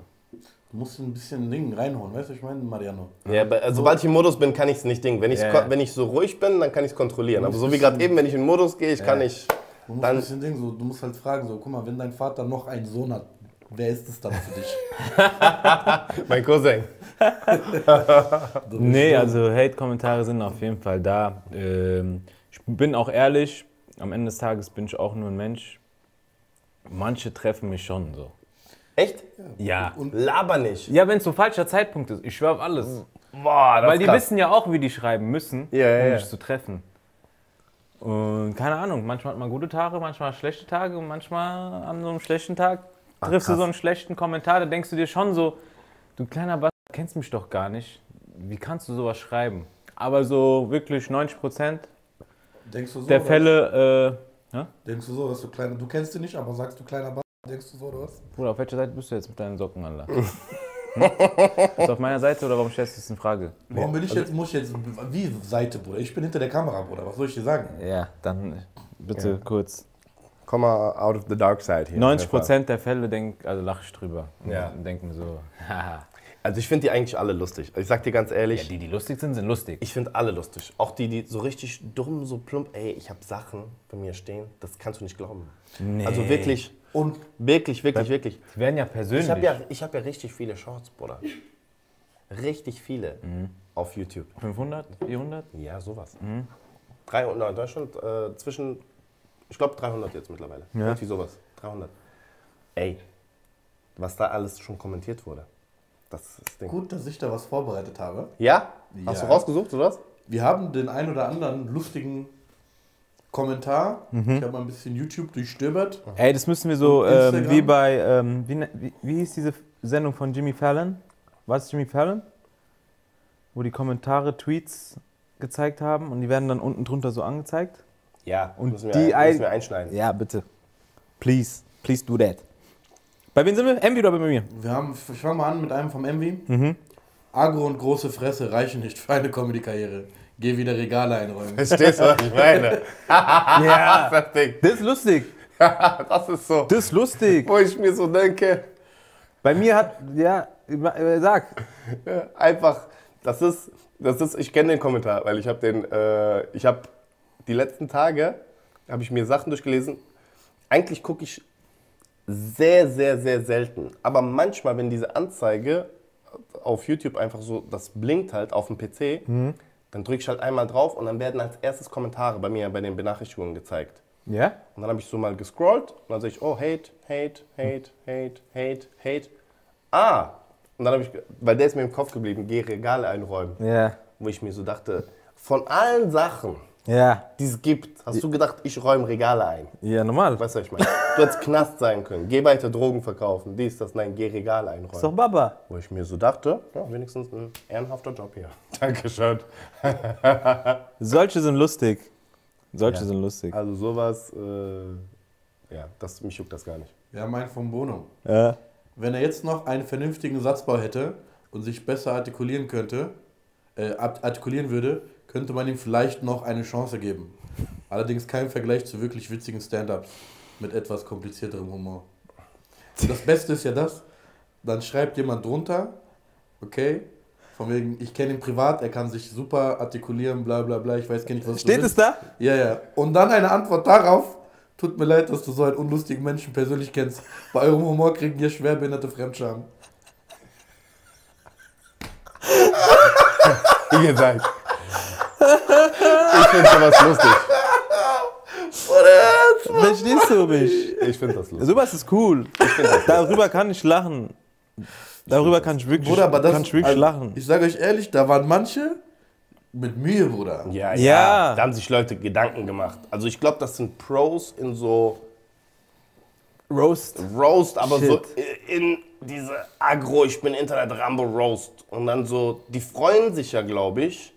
Speaker 4: Du musst ein bisschen Ding reinholen, weißt du, was ich meine, Mariano?
Speaker 3: Ja, aber, also, sobald ich im Modus bin, kann ich es nicht ding. Wenn,
Speaker 2: ja.
Speaker 3: wenn ich so ruhig bin, dann kann ich es kontrollieren. Aber so wie gerade eben, wenn ich in den Modus gehe, ich kann nicht.
Speaker 4: Du musst
Speaker 3: Dann-
Speaker 4: ein bisschen Ding, so, du musst halt fragen, so, guck mal, wenn dein Vater noch einen Sohn hat, wer ist es dann für dich? [laughs]
Speaker 3: Mein Cousin. [laughs]
Speaker 2: Nee, also Hate-Kommentare sind auf jeden Fall da. Ähm, ich bin auch ehrlich, am Ende des Tages bin ich auch nur ein Mensch. Manche treffen mich schon so.
Speaker 3: Echt?
Speaker 2: Ja.
Speaker 3: Laber nicht.
Speaker 2: Ja, wenn es so falscher Zeitpunkt ist, ich schwöre auf alles.
Speaker 3: Boah, das
Speaker 2: Weil die
Speaker 3: krass.
Speaker 2: wissen ja auch, wie die schreiben müssen,
Speaker 3: Ja, ja,
Speaker 2: um
Speaker 3: ja.
Speaker 2: mich zu treffen. Und keine Ahnung, manchmal hat man gute Tage, manchmal schlechte Tage und manchmal an so einem schlechten Tag triffst du
Speaker 3: krass.
Speaker 2: so einen schlechten Kommentar, da denkst du dir schon so, du kleiner Bastard, kennst mich doch gar nicht. Wie kannst du sowas schreiben? Aber so wirklich 90 Prozent
Speaker 4: Denkst du so?
Speaker 2: der Fälle, äh, ja?
Speaker 4: Denkst du so, dass du kleiner, du kennst ihn nicht, aber sagst du kleiner Bastard, denkst du so, oder was?
Speaker 2: Bruder, auf welcher Seite bist du jetzt mit deinen Socken, Alter? [laughs] Hm? Bist du auf meiner Seite oder warum stellst du das in Frage?
Speaker 4: Warum bin ich jetzt, muss ich jetzt, wie Seite, Bruder? Ich bin hinter der Kamera, Bruder, was soll ich dir sagen?
Speaker 2: Ja, dann bitte kurz.
Speaker 3: Komm mal out of the dark side hier.
Speaker 2: 90 Prozent der Fälle denk, also lache ich drüber.
Speaker 3: Ja.
Speaker 2: Und denke mir so, [laughs] haha.
Speaker 3: Also ich finde die eigentlich alle lustig. Ich sag dir ganz ehrlich,
Speaker 2: Ja, die, die lustig sind, sind lustig.
Speaker 3: ich finde alle lustig. Auch die, die so richtig dumm, so plump, ey, ich habe Sachen bei mir stehen, das kannst du nicht glauben. Also wirklich,
Speaker 4: Und
Speaker 3: wirklich, wirklich, wirklich.
Speaker 2: Die werden ja persönlich.
Speaker 3: Ich habe ja, ich hab ja richtig viele Shorts, Bruder. Richtig viele auf YouTube.
Speaker 2: 500, 400?
Speaker 3: Ja, sowas. 300 in Deutschland, äh, zwischen, ich glaube 300 jetzt mittlerweile.
Speaker 2: Ja.
Speaker 3: Irgendwie sowas. 300. Ey, was da alles schon kommentiert wurde. Das ist das Ding.
Speaker 4: gut, dass ich da was vorbereitet habe.
Speaker 3: Ja? Hast
Speaker 4: Ja.
Speaker 3: du rausgesucht, oder was?
Speaker 4: Wir haben den ein oder anderen lustigen Kommentar.
Speaker 3: Mhm.
Speaker 4: Ich habe mal ein bisschen YouTube durchstöbert.
Speaker 2: Ey, das müssen wir so ähm, wie bei, ähm, wie, ne- wie, wie hieß diese Sendung von Jimmy Fallon? War es Jimmy Fallon? Wo die Kommentare, Tweets gezeigt haben und die werden dann unten drunter so angezeigt?
Speaker 3: Ja,
Speaker 2: Und
Speaker 3: müssen wir,
Speaker 2: die
Speaker 3: müssen wir einschneiden.
Speaker 2: Ja, bitte. Please, please do that. Bei wem sind wir? Envy oder bei mir?
Speaker 4: Wir haben, ich fange mal an mit einem vom Envy.
Speaker 3: Mhm.
Speaker 4: Agro und große Fresse reichen nicht für eine Comedy-Karriere. Geh wieder Regale einräumen.
Speaker 3: Verstehst du, was ich meine? [laughs]
Speaker 2: Ja.
Speaker 3: das Ding.
Speaker 2: Das ist lustig. [laughs]
Speaker 3: das ist so.
Speaker 2: Das ist lustig.
Speaker 3: Wo ich mir so denke,
Speaker 2: Bei mir hat, ja, sag.
Speaker 3: einfach, das ist, das ist, ich kenne den Kommentar, weil ich habe den, äh, ich habe die letzten Tage, habe ich mir Sachen durchgelesen. Eigentlich gucke ich sehr, sehr, sehr selten. Aber manchmal, wenn diese Anzeige auf YouTube einfach so, das blinkt halt auf dem PC, dann drücke ich halt einmal drauf und dann werden als erstes Kommentare bei mir bei den Benachrichtigungen gezeigt.
Speaker 2: Ja?
Speaker 3: Und dann habe ich so mal gescrollt und dann sehe ich, oh, Hate, Hate, Hate, Hate, Hate, Hate. Ah! Und dann habe ich, weil der ist mir im Kopf geblieben, geh Regale einräumen.
Speaker 2: Ja.
Speaker 3: Wo ich mir so dachte, von allen Sachen,
Speaker 2: Ja.
Speaker 3: die es gibt, hast du gedacht, ich räume Regale ein.
Speaker 2: Ja, normal.
Speaker 3: Weißt du, was ich meine? Du hättest Knast sein können, geh weiter Drogen verkaufen, dies, das, nein, geh Regale
Speaker 2: Ist doch
Speaker 3: einräumen.
Speaker 2: Baba.
Speaker 3: Wo ich mir so dachte, ja, wenigstens ein ehrenhafter Job hier. [laughs] Dankeschön.
Speaker 2: Solche sind lustig. Solche
Speaker 3: Ja.
Speaker 2: sind lustig.
Speaker 3: Also sowas, äh, ja, das, mich juckt das gar nicht.
Speaker 4: Wir haben einen vom Bono.
Speaker 2: Ja.
Speaker 4: Wenn er jetzt noch einen vernünftigen Satzbau hätte und sich besser artikulieren könnte, äh, art- artikulieren würde, könnte man ihm vielleicht noch eine Chance geben. Allerdings kein Vergleich zu wirklich witzigen Stand-ups mit etwas komplizierterem Humor. Und das Beste ist ja das, dann schreibt jemand drunter, okay, von wegen, ich kenne ihn privat, er kann sich super artikulieren, bla bla bla, ich weiß gar nicht, was du
Speaker 2: Steht
Speaker 4: willst.
Speaker 2: es da?
Speaker 4: Ja, ja. Und dann eine Antwort darauf. Tut mir leid, dass du so einen unlustigen Menschen persönlich kennst. Bei eurem Humor kriegen hier schwerbehinderte Fremdscham.
Speaker 3: Wie gesagt. Ich finde sowas lustig.
Speaker 2: Verstehst du mich?
Speaker 3: Ich finde das lustig.
Speaker 2: Sowas ist cool. Darüber kann ich lachen. Darüber kann ich wirklich,
Speaker 4: Bruder, aber das.
Speaker 2: kann ich wirklich
Speaker 4: also,
Speaker 2: lachen.
Speaker 4: Ich sage euch ehrlich, da waren manche mit Mühe, Bruder.
Speaker 3: Ja, ja,
Speaker 2: Ja.
Speaker 3: Da haben sich Leute Gedanken gemacht. Also ich glaube, das sind Pros in so
Speaker 2: Roast.
Speaker 3: Roast, aber
Speaker 2: Shit.
Speaker 3: so in diese Agro, ich bin Internet-Rambo Roast. Und dann so, die freuen sich ja, glaube ich,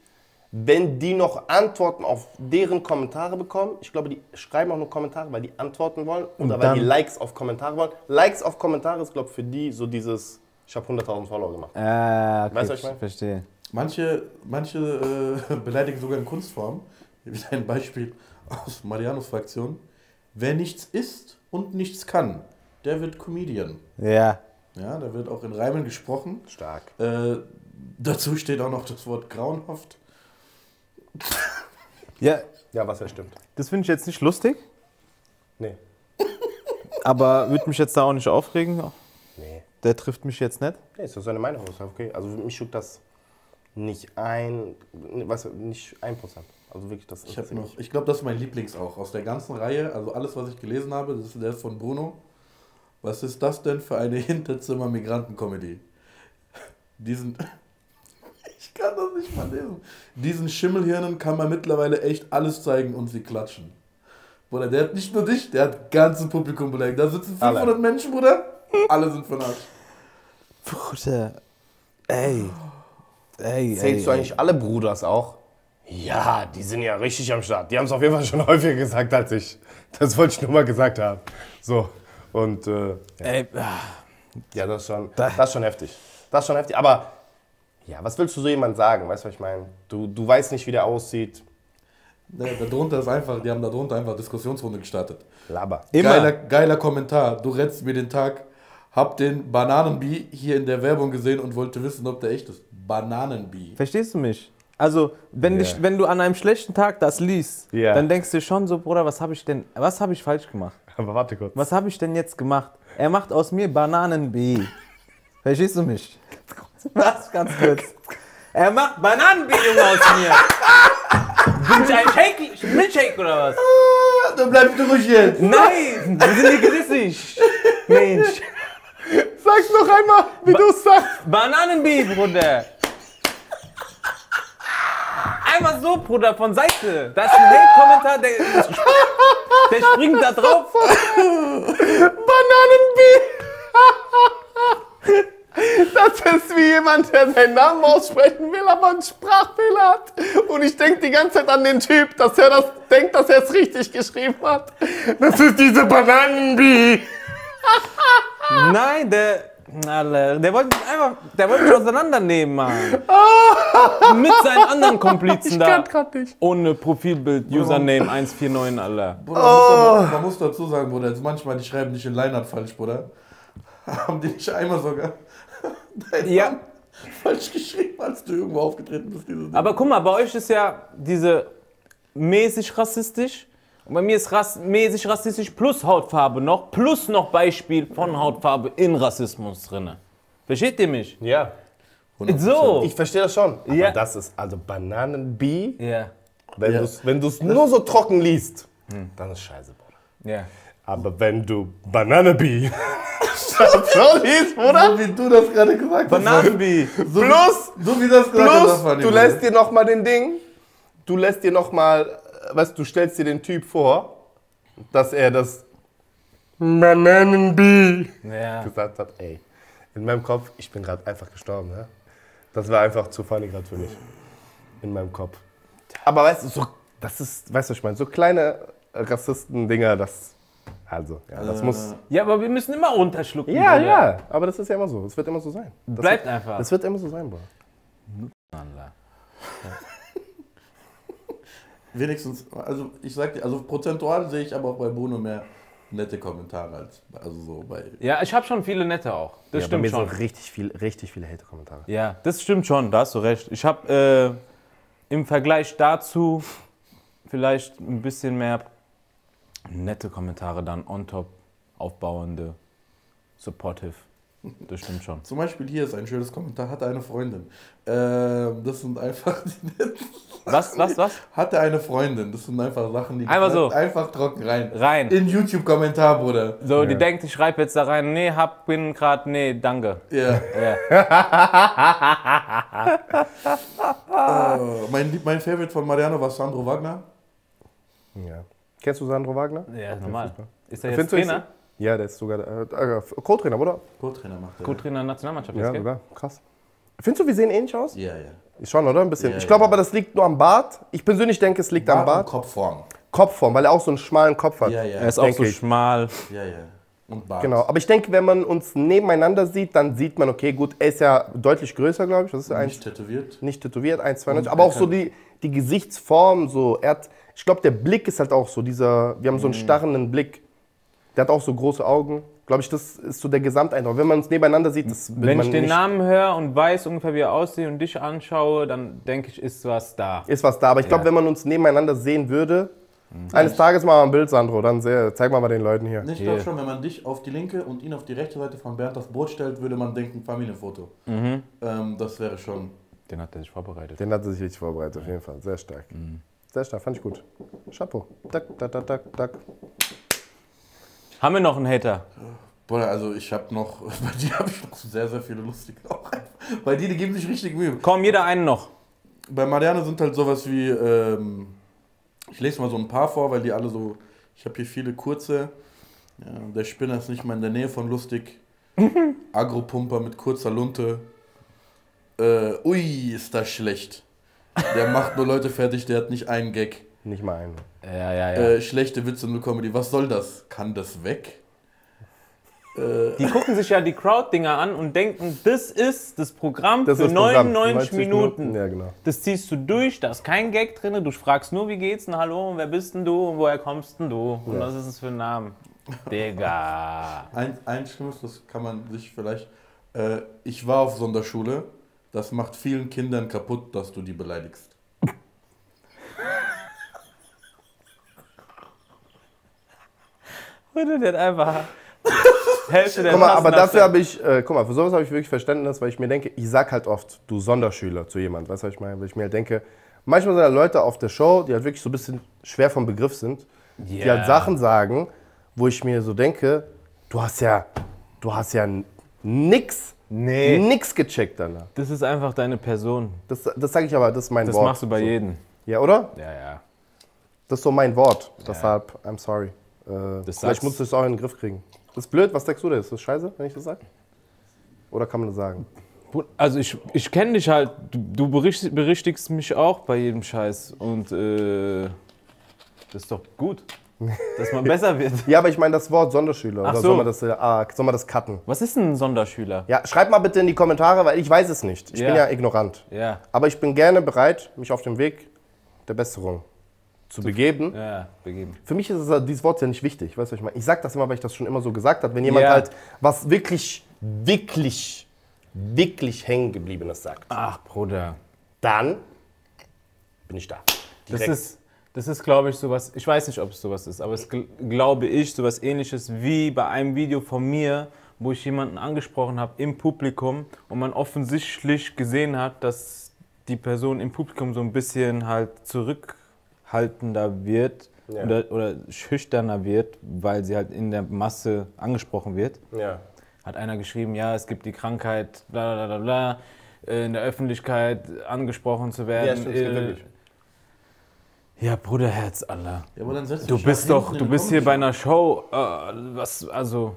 Speaker 3: wenn die noch Antworten auf deren Kommentare bekommen. Ich glaube, die schreiben auch nur Kommentare, weil die antworten wollen oder weil
Speaker 2: dann-
Speaker 3: die Likes auf Kommentare wollen. Likes auf Kommentare ist, glaube ich, für die so dieses, ich habe 100.000 Follower gemacht.
Speaker 2: Ah, okay,
Speaker 3: Weißt du, was ich meine?
Speaker 2: verstehe.
Speaker 4: Manche, manche äh, [laughs] beleidigen sogar in Kunstform. Wieder ein Beispiel aus Marianos Fraktion. Wer nichts ist und nichts kann, der wird Comedian.
Speaker 2: Ja.
Speaker 4: Ja, da wird auch in Reimen gesprochen.
Speaker 3: Stark.
Speaker 4: Äh, dazu steht auch noch das Wort grauenhaft.
Speaker 2: Ja,
Speaker 3: Ja, was ja stimmt.
Speaker 2: das finde ich jetzt nicht lustig,
Speaker 3: Nee.
Speaker 2: aber würde mich jetzt da auch nicht aufregen.
Speaker 3: Nee.
Speaker 2: Der trifft mich jetzt nicht.
Speaker 3: Nee, ist doch seine Meinung, ist okay. Also mich juckt das nicht ein, was, nicht ein Prozent. Also wirklich das.
Speaker 4: Ich habe noch, ich glaube, das ist mein Lieblings auch aus der ganzen Reihe. Also alles, was ich gelesen habe, das ist der von Bruno. Was ist das denn für eine [laughs] Hinterzimmer-Migranten-Comedy? Diesen, ich kann das nicht mal lesen. Diesen Schimmelhirnen kann man mittlerweile echt alles zeigen und sie klatschen. Bruder, der hat nicht nur dich, der hat ganzes Publikum beleidigt. Da sitzen 500
Speaker 3: Alle.
Speaker 4: Menschen, Bruder. Alle sind von Arsch.
Speaker 2: Bruder. Ey. Ey,
Speaker 3: Zählst
Speaker 2: ey,
Speaker 3: du eigentlich alle Bruders auch? Ja, die sind ja richtig am Start. Die haben es auf jeden Fall schon [laughs] häufiger gesagt als ich. Das wollte ich nur mal gesagt haben. So. Und äh, ja.
Speaker 2: ey. ah,
Speaker 3: ja, das ist, schon, das ist schon heftig. Das ist schon heftig. Aber ja, was willst du so jemand sagen? Weißt du, was ich meine? Du, du weißt nicht, wie der aussieht.
Speaker 4: Ne, darunter ist einfach, die haben darunter einfach Diskussionsrunde gestartet.
Speaker 3: Laber.
Speaker 2: Immer.
Speaker 4: Geiler, geiler Kommentar. Du rettest mir den Tag. Hab den Bananenbee hier in der Werbung gesehen und wollte wissen, ob der echt ist. Bananenbee.
Speaker 2: Verstehst du mich? Also, wenn,
Speaker 3: Ja.
Speaker 2: dich, wenn du an einem schlechten Tag das liest,
Speaker 3: Ja.
Speaker 2: dann denkst du schon so, Bruder, was habe ich denn, was habe ich falsch gemacht?
Speaker 3: Aber warte kurz.
Speaker 2: Was habe ich denn jetzt gemacht? Er macht aus mir Bananen-B. [laughs] Verstehst du mich? Was? Ganz kurz. Er macht Bananen-B Junge, aus mir. Bin ich ein Shake, Milchshake oder was?
Speaker 4: Dann bleibst du ruhig jetzt.
Speaker 2: Nein, wir sind nicht gerissig. Mensch.
Speaker 3: Sag's noch einmal, wie du es sagst.
Speaker 2: Bananen-B, Bruder. Einmal so, Bruder, von Seite. Da ist ein Hate-Kommentar, der, der springt da drauf. [laughs]
Speaker 3: Bananenbee. Das ist wie jemand, der seinen Namen aussprechen will, aber einen Sprachfehler hat. Und ich denke die ganze Zeit an den Typ, dass er das denkt, dass er es richtig geschrieben hat. Das ist diese Bananenbee.
Speaker 2: Nein, der. Alter, der wollte mich einfach. Der wollte mich auseinandernehmen, Mann. [laughs] Mit seinen anderen Komplizen da.
Speaker 3: grad nicht.
Speaker 2: Ohne Profilbild, Username 149, Alter.
Speaker 4: Bruder, man, muss man muss dazu sagen, Bruder, jetzt manchmal, die schreiben nicht in Leinart falsch, Bruder. [laughs] Haben die nicht einmal sogar deinen
Speaker 2: Ja.
Speaker 4: Falsch geschrieben, als du irgendwo aufgetreten bist?
Speaker 2: Aber guck mal, bei euch ist ja diese mäßig rassistisch. Und bei mir ist ras mäßig rassistisch plus Hautfarbe noch, plus noch Beispiel von Hautfarbe in Rassismus drinne. Versteht ihr mich?
Speaker 3: Ja.
Speaker 2: So.
Speaker 3: Ich verstehe das schon. Aber
Speaker 2: Ja.
Speaker 3: das ist also Bananenbee.
Speaker 2: Ja,
Speaker 3: Wenn
Speaker 4: Ja.
Speaker 3: du es nur so trocken liest, dann ist scheiße, Bruder.
Speaker 2: ja.
Speaker 3: Aber wenn du Bananenbee [laughs] so liest, Bruder,
Speaker 4: So wie du das gerade gesagt hast.
Speaker 2: Bananenbee.
Speaker 4: So wie-
Speaker 3: plus
Speaker 4: So wie das gesagt
Speaker 3: Plus,
Speaker 4: Fanny,
Speaker 3: du lässt dir noch mal den Ding, du lässt dir noch mal, weißt du, stellst dir den Typ vor, dass er das Bananenbee
Speaker 2: Ja.
Speaker 3: gesagt hat. Ey, in meinem Kopf, ich bin gerade einfach gestorben, ne? Das war einfach zu funny gerade für mich. In meinem Kopf. Aber weißt du, so, das ist, weißt du, was ich meine, so kleine Rassisten-Dinger, das, also, ja, das muss,
Speaker 2: Ja, aber wir müssen immer runterschlucken.
Speaker 3: ja,
Speaker 2: Bruder.
Speaker 3: ja, aber das ist ja immer so, das wird immer so sein. Das
Speaker 2: Bleibt
Speaker 3: wird,
Speaker 2: einfach.
Speaker 3: Das wird immer so sein, Bro. [laughs]
Speaker 4: Wenigstens, also ich sag dir, also prozentual sehe ich aber auch bei Bruno mehr nette Kommentare als also so bei.
Speaker 2: Ja, ich habe schon viele nette auch. Das
Speaker 3: ja, bei
Speaker 2: stimmt
Speaker 3: mir
Speaker 2: schon.
Speaker 3: sind richtig, viel, richtig viele Hate-Kommentare.
Speaker 2: Ja, das stimmt schon, da hast du recht. Ich habe äh, im Vergleich dazu vielleicht ein bisschen mehr nette Kommentare dann on top, aufbauende, supportive. Das stimmt schon.
Speaker 4: Zum Beispiel hier ist ein schönes Kommentar, hatte eine Freundin. Ähm, das sind einfach die netten.
Speaker 2: Was, was, was?
Speaker 4: Hatte eine Freundin, das sind einfach Sachen, die
Speaker 2: Einfach so.
Speaker 4: einfach trocken rein.
Speaker 2: Rein.
Speaker 4: In YouTube-Kommentar, Bruder.
Speaker 2: So, die denkt, ich schreibe jetzt da rein, nee, hab, bin grad, nee, danke.
Speaker 4: Ja.
Speaker 2: Ja.
Speaker 4: Äh, [laughs] mein, mein Favorite von Mariano war Sandro Wagner.
Speaker 3: Ja. Kennst du Sandro Wagner?
Speaker 2: Ja, normal. Ist er jetzt
Speaker 3: Findest du
Speaker 2: Trainer?
Speaker 3: Ja, der ist sogar äh, äh, Co-Trainer, oder?
Speaker 4: Co-Trainer macht er.
Speaker 2: Co-Trainer der Nationalmannschaft.
Speaker 3: Ja, sogar. Krass. Findest du, wir sehen ähnlich aus?
Speaker 4: Ja, ja.
Speaker 3: Schon, oder? Ein bisschen.
Speaker 4: Ja,
Speaker 3: ich glaube
Speaker 4: ja.
Speaker 3: aber, das liegt nur am Bart. Ich persönlich denke, es liegt am
Speaker 4: Bart und
Speaker 3: Bart.
Speaker 4: Kopfform.
Speaker 3: Kopfform, weil er auch so einen schmalen Kopf hat.
Speaker 4: Ja, ja.
Speaker 2: Er ist auch so
Speaker 3: ich.
Speaker 2: schmal.
Speaker 4: Ja, ja. Und Bart.
Speaker 3: Genau, aber ich denke, wenn man uns nebeneinander sieht, dann sieht man, okay, gut, er ist ja deutlich größer, glaube ich. Das ist ja
Speaker 4: Nicht
Speaker 3: eins,
Speaker 4: tätowiert.
Speaker 3: nicht tätowiert, 1,92.
Speaker 4: Und
Speaker 3: Aber
Speaker 4: er
Speaker 3: auch so die, die Gesichtsform, so, er hat, ich glaube, der Blick ist halt auch so, dieser, wir haben
Speaker 2: Mhm.
Speaker 3: so einen starrenden Blick. Der hat auch so große Augen. Glaube ich, das ist so der Gesamteindruck. Wenn man uns nebeneinander sieht, das will
Speaker 2: Wenn
Speaker 3: man
Speaker 2: ich den
Speaker 3: nicht,
Speaker 2: Namen höre und weiß ungefähr, wie er aussieht und dich anschaue, dann denke ich, ist was da.
Speaker 3: ist was da. Aber ich glaube,
Speaker 2: Ja.
Speaker 3: wenn man uns nebeneinander sehen würde, eines Tages machen wir ein Bild, Sandro, dann sehr, zeig mal mal den Leuten hier.
Speaker 4: Ich glaube schon, wenn man dich auf die linke und ihn auf die rechte Seite von Bernd aufs Boot stellt, würde man denken, Familienfoto.
Speaker 2: Mhm.
Speaker 4: Ähm, das wäre schon.
Speaker 2: Den hat er sich vorbereitet.
Speaker 3: Den hat er sich richtig vorbereitet, auf jeden Fall. Sehr stark. Sehr stark, fand ich gut. Chapeau. Dack, dack, dack, dack, dack.
Speaker 2: Haben wir noch einen Hater?
Speaker 4: Boah, also ich habe noch, [laughs] bei dir habe ich noch sehr, sehr viele lustige auch. Bei dir, die geben sich richtig Mühe.
Speaker 2: Komm, jeder einen noch.
Speaker 4: Bei Marianne sind halt sowas wie, ähm, ich lese mal so ein paar vor, weil die alle so, ich habe hier viele kurze. Ja, der Spinner ist nicht mal in der Nähe von lustig. [laughs] Agropumper mit kurzer Lunte. Äh, ui, ist das schlecht. Der macht nur Leute fertig, der hat nicht einen Gag.
Speaker 3: Nicht mal einen.
Speaker 2: Ja, ja, ja.
Speaker 4: Äh, schlechte Witze, nur Comedy. Was soll das? Kann das weg?
Speaker 2: Die gucken sich ja die Crowd-Dinger an und denken, das ist das Programm
Speaker 3: Das
Speaker 2: für
Speaker 3: ist das Programm.
Speaker 2: 99 Minuten.
Speaker 3: Ja, genau.
Speaker 2: Das ziehst du durch, da ist kein Gag drin, du fragst nur, wie geht's denn, hallo, und wer bist denn du und woher kommst denn du und was ist es für ein Name? Digga. [laughs]
Speaker 4: Ein, ein Schlimmes, das kann man sich vielleicht. Äh, ich war auf Sonderschule. Das macht vielen Kindern kaputt, dass du die beleidigst.
Speaker 2: Der hat einfach [laughs] Hälfte der
Speaker 3: Guck mal, aber dafür habe ich, äh, guck mal, für sowas habe ich wirklich Verständnis, weil ich mir denke, ich sag halt oft, du Sonderschüler zu jemand, weißt du, was ich meine? Weil ich mir halt denke, manchmal sind da Leute auf der Show, die halt wirklich so ein bisschen schwer vom Begriff sind, die
Speaker 2: Ja.
Speaker 3: halt Sachen sagen, wo ich mir so denke, du hast ja, du hast ja nix,
Speaker 2: Nee.
Speaker 3: nix gecheckt danach.
Speaker 2: Das ist einfach deine Person.
Speaker 3: Das, das sage ich aber, das ist mein
Speaker 2: Das
Speaker 3: Wort.
Speaker 2: machst du bei
Speaker 3: so.
Speaker 2: jedem.
Speaker 3: Ja, oder?
Speaker 2: Ja, ja.
Speaker 3: Das ist so mein Wort. Deshalb, I'm sorry. Äh,
Speaker 2: Das
Speaker 3: vielleicht
Speaker 2: sagst-
Speaker 3: musst du es auch in den Griff kriegen. Das ist blöd, was denkst du denn? Ist das scheiße, wenn ich das sage? Oder kann man das sagen?
Speaker 2: Also ich, ich kenne dich halt, du, du bericht- berichtigst mich auch bei jedem Scheiß und äh, das ist doch gut, [laughs] dass man besser wird. [laughs]
Speaker 3: Ja, aber ich meine das Wort Sonderschüler.
Speaker 2: Ach
Speaker 3: Oder
Speaker 2: so.
Speaker 3: soll man das, äh, ah, soll man das cutten?
Speaker 2: Was ist ein Sonderschüler?
Speaker 3: Ja, schreibt mal bitte in die Kommentare, weil ich weiß es nicht. Ich
Speaker 2: Ja.
Speaker 3: bin ja ignorant.
Speaker 2: Ja,
Speaker 3: Aber ich bin gerne bereit, mich auf dem Weg der Besserung zu begeben.
Speaker 2: ja, begeben.
Speaker 3: Für mich ist es, dieses Wort ja nicht wichtig. Weißt du, ich meine? Ich sage das immer, weil ich das schon immer so gesagt habe. Wenn jemand
Speaker 2: Ja.
Speaker 3: halt was wirklich, wirklich, wirklich hängen gebliebenes sagt,
Speaker 2: Ach, Bruder.
Speaker 3: dann bin ich da.
Speaker 2: Das
Speaker 3: Direkt.
Speaker 2: ist, das ist glaube ich, sowas, ich weiß nicht, ob es sowas ist, aber es gl- glaube ich, sowas ähnliches wie bei einem Video von mir, wo ich jemanden angesprochen habe im Publikum und man offensichtlich gesehen hat, dass die Person im Publikum so ein bisschen halt zurückhaltender wird
Speaker 3: Ja.
Speaker 2: oder, oder schüchterner wird, weil sie halt in der Masse angesprochen wird.
Speaker 3: Ja.
Speaker 2: Hat einer geschrieben, ja, es gibt die Krankheit, bla bla bla bla, in der Öffentlichkeit angesprochen zu werden.
Speaker 3: Ja, stimmt, es gibt
Speaker 2: äh,
Speaker 3: wirklich.
Speaker 2: Ja, Bruderherz, Allah.
Speaker 4: Ja, aber dann
Speaker 2: Du bist
Speaker 4: nach
Speaker 2: doch, du bist hier bei einer Show. Äh, was, also,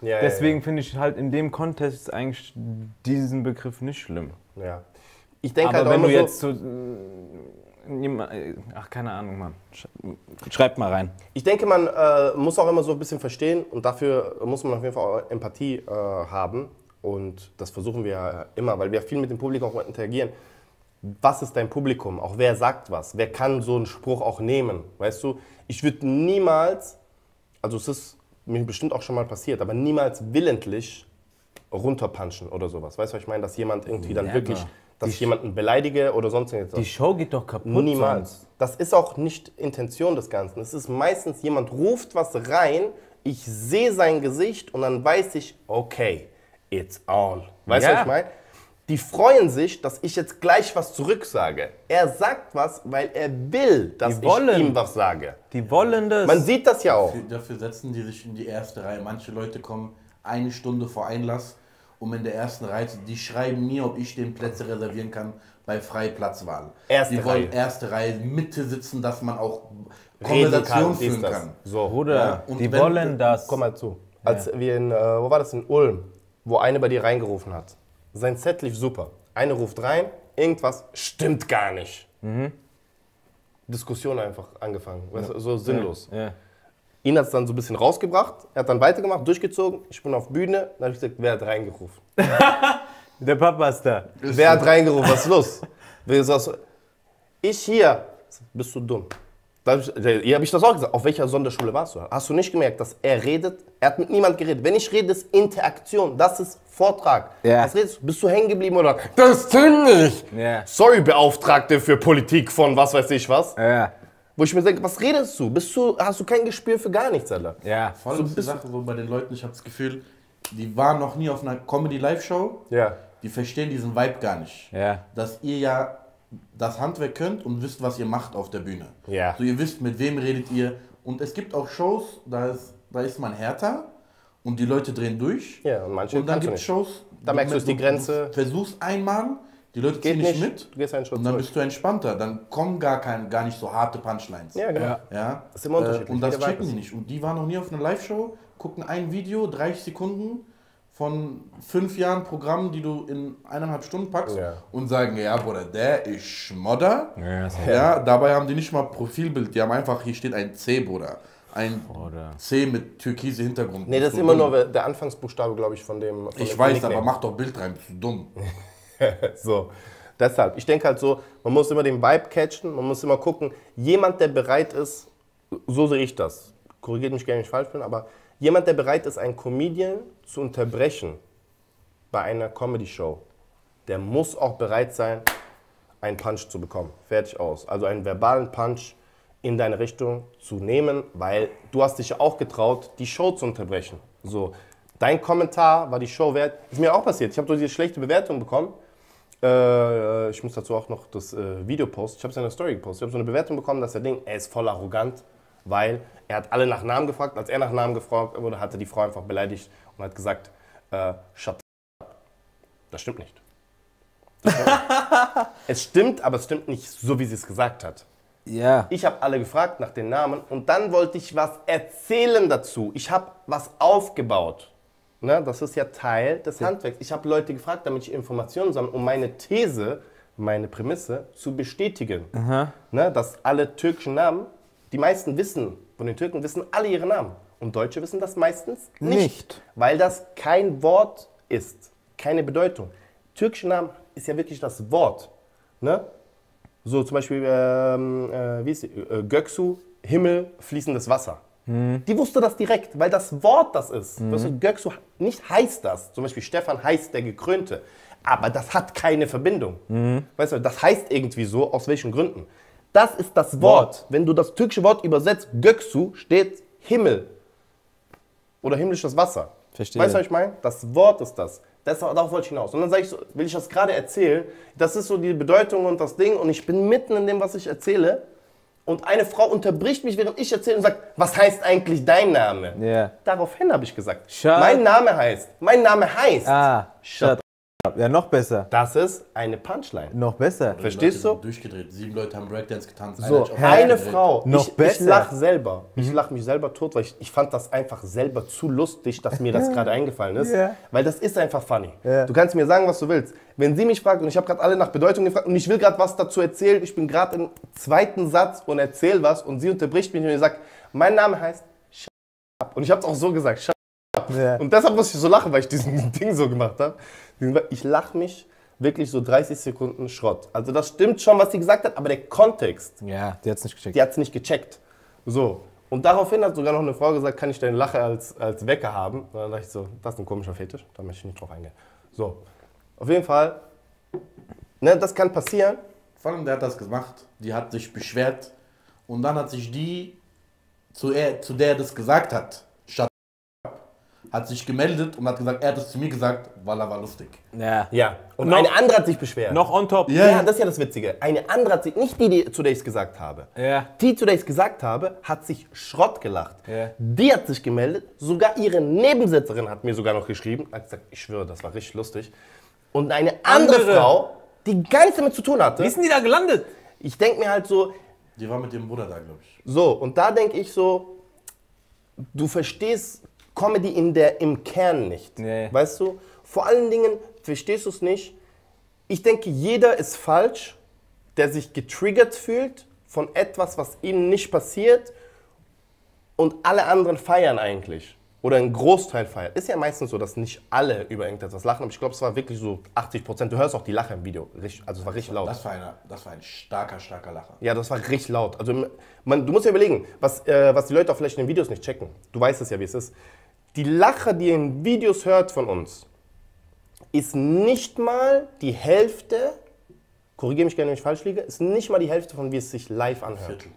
Speaker 3: Ja,
Speaker 2: deswegen finde ich halt in dem Kontext eigentlich diesen Begriff nicht schlimm.
Speaker 3: Ja, ja. Ich denke
Speaker 2: Aber
Speaker 3: halt auch
Speaker 2: wenn du
Speaker 3: immer
Speaker 2: jetzt so. äh, äh, Ach, keine Ahnung, Mann. Sch- Schreibt mal rein.
Speaker 3: Ich denke, man äh, muss auch immer so ein bisschen verstehen und dafür muss man auf jeden Fall auch Empathie äh, haben. Und das versuchen wir ja immer, weil wir viel mit dem Publikum auch interagieren. Was ist dein Publikum? Auch wer sagt was? Wer kann so einen Spruch auch nehmen? Weißt du, ich würde niemals, also es ist mir bestimmt auch schon mal passiert, aber niemals willentlich runterpunchen oder sowas. Weißt du, was ich meine? Dass jemand irgendwie dann
Speaker 2: Never.
Speaker 3: wirklich, dass ich jemanden beleidige oder sonst irgendwas.
Speaker 2: Die Show geht doch kaputt.
Speaker 3: Niemals.
Speaker 2: sonst.
Speaker 3: Das ist auch nicht Intention des Ganzen. Es ist meistens, jemand ruft was rein, ich sehe sein Gesicht und dann weiß ich, okay, it's on. Weißt du,
Speaker 2: Ja.
Speaker 3: was ich meine? Die freuen sich, dass ich jetzt gleich was zurücksage. Er sagt was, weil er will, dass
Speaker 2: Die wollen.
Speaker 3: ich ihm was sage.
Speaker 2: Die wollen das.
Speaker 3: Man sieht das ja auch.
Speaker 4: Dafür setzen die sich in die erste Reihe. Manche Leute kommen eine Stunde vor Einlass, um in der ersten Reihe zu. Die schreiben mir, ob ich den Plätze reservieren kann bei Freiplatzwahl.
Speaker 3: Erste
Speaker 4: die wollen
Speaker 3: Reihe.
Speaker 4: erste Reihe, Mitte sitzen, dass man auch Konversation
Speaker 3: dies,
Speaker 4: führen
Speaker 3: das.
Speaker 4: kann.
Speaker 3: So.
Speaker 2: Bruder,
Speaker 4: Ja, und
Speaker 2: die
Speaker 4: wenn-
Speaker 2: wollen das.
Speaker 3: Komm mal zu. Als wir in, äh, wo war das, in Ulm, wo eine bei dir reingerufen hat. Sein Set lief super. Eine ruft rein, irgendwas stimmt gar nicht. Diskussion einfach angefangen. Weißt du, so sinnlos.
Speaker 2: Ja.
Speaker 3: Ihn hat es dann so ein bisschen rausgebracht, er hat dann weitergemacht, durchgezogen. Ich bin auf Bühne, dann habe ich gesagt, wer hat reingerufen? [laughs]
Speaker 2: Der Papa ist da.
Speaker 3: Wer hat reingerufen? Was ist los? Ich hier. Bist du dumm? Ich, hier habe ich das auch gesagt. Auf welcher Sonderschule warst du? Hast du nicht gemerkt, dass er redet? Er hat mit niemand geredet. Wenn ich rede, ist Interaktion. Das ist Vortrag.
Speaker 2: Ja.
Speaker 3: Was redest du? Bist du hängen geblieben oder? Das stimmt nicht.
Speaker 2: Ja.
Speaker 3: Sorry, Beauftragte für Politik von was weiß ich was.
Speaker 2: Ja.
Speaker 3: Wo ich mir denke, was redest du? Bist du? Hast du kein Gespür für gar nichts, Alter?
Speaker 2: Ja.
Speaker 4: Vor allem ist die Sache so bei den Leuten, ich habe das Gefühl, die waren noch nie auf einer Comedy-Live-Show,
Speaker 3: Ja.
Speaker 4: die verstehen diesen Vibe gar nicht.
Speaker 2: Ja.
Speaker 4: Dass ihr ja das Handwerk könnt und wisst, was ihr macht auf der Bühne.
Speaker 3: Ja.
Speaker 4: So, ihr wisst, mit wem redet ihr. Und es gibt auch Shows, da ist, da ist man härter und die Leute drehen durch.
Speaker 3: Ja, und manche
Speaker 4: Und dann gibt es. Shows,
Speaker 3: Da merkst du, die Grenze-
Speaker 4: versuchst einmal, die Leute
Speaker 3: Geht
Speaker 4: ziehen nicht mit.
Speaker 3: Du gehst einen Schritt
Speaker 4: und dann
Speaker 3: zurück.
Speaker 4: bist du entspannter. Dann kommen gar, kein, gar nicht so harte Punchlines.
Speaker 3: Ja, genau.
Speaker 2: Ja.
Speaker 3: Das ist immer unterschiedlich,
Speaker 4: Äh, und
Speaker 3: wie
Speaker 4: das checken die nicht. Und die waren noch nie auf einer Live-Show, gucken ein Video, 30 Sekunden von fünf Jahren Programm, die du in eineinhalb Stunden packst
Speaker 3: Ja.
Speaker 4: und sagen, ja, Bruder, der ist Schmodder.
Speaker 2: Ja.
Speaker 4: Ja, dabei haben die nicht mal Profilbild, die haben einfach, hier steht ein C, Bruder. ein
Speaker 2: Oder-
Speaker 4: C mit türkise Hintergrund.
Speaker 3: Nee, das ist immer
Speaker 4: dumm.
Speaker 3: nur der Anfangsbuchstabe, glaube ich, von dem. Von
Speaker 4: Ich
Speaker 3: dem
Speaker 4: weiß,
Speaker 3: Nickname.
Speaker 4: aber mach doch Bild rein, bist du dumm. [laughs]
Speaker 3: So, deshalb, ich denke halt so, man muss immer den Vibe catchen, man muss immer gucken, jemand, der bereit ist, so sehe ich das, korrigiert mich gerne, wenn ich falsch bin, aber jemand, der bereit ist, einen Comedian zu unterbrechen bei einer Comedy-Show, der muss auch bereit sein, einen Punch zu bekommen. Fertig aus. Also einen verbalen Punch in deine Richtung zu nehmen, weil du hast dich ja auch getraut, die Show zu unterbrechen. So, dein Kommentar war die Show wert. Ist mir auch passiert. Ich habe so diese schlechte Bewertung bekommen. Äh, ich muss dazu auch noch das äh, Video posten. Ich habe es in der Story gepostet. Ich habe so eine Bewertung bekommen, dass er denkt, er ist voll arrogant, weil er hat alle nach Namen gefragt. Als er nach Namen gefragt wurde, hat er die Frau einfach beleidigt und hat gesagt, äh, shut up. Das stimmt nicht. Das stimmt nicht. es stimmt, aber es stimmt nicht so, wie sie es gesagt hat.
Speaker 2: Ja.
Speaker 3: Ich habe alle gefragt nach den Namen und dann wollte ich was erzählen dazu. Ich habe was aufgebaut. Ne, das ist ja Teil des Handwerks. Ich habe Leute gefragt, damit ich Informationen sammle, um meine These, meine Prämisse zu bestätigen. Ne, dass alle türkischen Namen, die meisten wissen, von den Türken wissen alle ihre Namen. Und Deutsche wissen das meistens nicht.
Speaker 2: Nicht.
Speaker 3: Weil das kein Wort ist, keine Bedeutung. Türkische Namen ist ja wirklich das Wort. Ne? So zum Beispiel, ähm, äh, wie ist die? Äh, Göksu, Himmel, fließendes Wasser. Die wusste das direkt, weil das Wort das ist. Weißt du, Göksu nicht heißt das. Zum Beispiel Stefan heißt der Gekrönte. Aber das hat keine Verbindung. Weißt du, das heißt irgendwie so, aus welchen Gründen. Das ist das Wort. Wenn du das türkische Wort übersetzt, Göksu steht Himmel. Oder himmlisches Wasser.
Speaker 2: Verstehe.
Speaker 3: Weißt du, was ich meine? Das Wort ist das. das darauf wollte ich hinaus. Und dann sage ich so, will ich das gerade erzählen. Das ist so die Bedeutung und das Ding. Und ich bin mitten in dem, was ich erzähle. Und eine Frau unterbricht mich, während ich erzähle und sagt, was heißt eigentlich dein Name?
Speaker 2: Ja.
Speaker 3: Daraufhin habe ich gesagt,
Speaker 2: Shut-
Speaker 3: mein Name heißt, mein Name heißt.
Speaker 2: Ah,
Speaker 3: Shut.
Speaker 2: Ja, noch besser.
Speaker 3: Das ist eine Punchline.
Speaker 2: Noch besser.
Speaker 3: Verstehst du?
Speaker 4: sind Durchgedreht. Sieben Leute haben Breakdance getanzt.
Speaker 3: So, eine
Speaker 4: durchgedreht.
Speaker 3: Frau.
Speaker 2: Noch
Speaker 3: ich, ich
Speaker 2: besser.
Speaker 3: lache selber. Ich lache mich selber tot, weil ich, ich fand das einfach selber zu lustig, dass mir das gerade eingefallen ist.
Speaker 2: Ja.
Speaker 3: Weil das ist einfach funny.
Speaker 2: Ja.
Speaker 3: Du kannst mir sagen, was du willst. Wenn sie mich fragt und ich habe gerade alle nach Bedeutung gefragt und ich will gerade was dazu erzählen, ich bin gerade im zweiten Satz und erzähle was und sie unterbricht mich und sagt, mein Name heißt up. Und ich habe es auch so gesagt,
Speaker 2: Ja.
Speaker 3: und deshalb muss ich so lachen, weil ich diesen [laughs] Ding so gemacht habe. Ich lache mich wirklich so 30 Sekunden Schrott. Also das stimmt schon, was sie gesagt hat, aber der Kontext,
Speaker 2: Ja, die hat's nicht gecheckt.
Speaker 3: die hat es nicht gecheckt. So. Und daraufhin hat sogar noch eine Frau gesagt, kann ich deine Lache als, als Wecker haben? Und dann dachte ich so, das ist ein komischer Fetisch, da möchte ich nicht drauf eingehen. So. Auf jeden Fall, ne, das kann passieren.
Speaker 4: Vor allem, der hat das gemacht. Die hat sich beschwert. Und dann hat sich die, zu, er, zu der er das gesagt hat, hat sich gemeldet und hat gesagt, er hat es zu mir gesagt, weil er war lustig.
Speaker 2: Ja.
Speaker 3: Ja. Und
Speaker 2: Noch-
Speaker 3: eine andere hat sich beschwert.
Speaker 2: Noch on top.
Speaker 3: Ja, das ist ja das Witzige. Eine andere hat sich, nicht die, die zu der ich es gesagt habe.
Speaker 2: Ja.
Speaker 3: Die, zu der ich es gesagt habe, hat sich Schrott gelacht.
Speaker 2: Ja.
Speaker 3: Die hat sich gemeldet. Sogar ihre Nebensetzerin hat mir sogar noch geschrieben. Hat gesagt, ich schwöre, das war richtig lustig. Und eine andere,
Speaker 2: Andere.
Speaker 3: Frau, die gar nichts damit zu tun hatte.
Speaker 2: Wie sind die da gelandet?
Speaker 3: Ich denke mir halt so,
Speaker 4: Die war mit ihrem Bruder da, glaube ich.
Speaker 3: so, und da denke ich so, du verstehst Comedy in der, im Kern nicht.
Speaker 2: Nee.
Speaker 3: Weißt du? Vor allen Dingen verstehst du es nicht. Ich denke, jeder ist falsch, der sich getriggert fühlt von etwas, was ihm nicht passiert und alle anderen feiern eigentlich. Oder ein Großteil feiert. Ist ja meistens so, dass nicht alle über irgendetwas lachen, aber ich glaube, es war wirklich so 80 Prozent. Du hörst auch die Lache im Video. Also es war richtig laut.
Speaker 4: Das war, eine, das war ein starker, starker Lacher.
Speaker 3: Ja, das war richtig laut. Also man, du musst dir überlegen, was, äh, was die Leute auch vielleicht in den Videos nicht checken. Du weißt es ja, wie es ist. Die Lache, die ihr in Videos hört von uns, ist nicht mal die Hälfte, korrigiere mich gerne, wenn ich falsch liege, ist nicht mal die Hälfte von wie es sich live anhört.
Speaker 4: Viertel.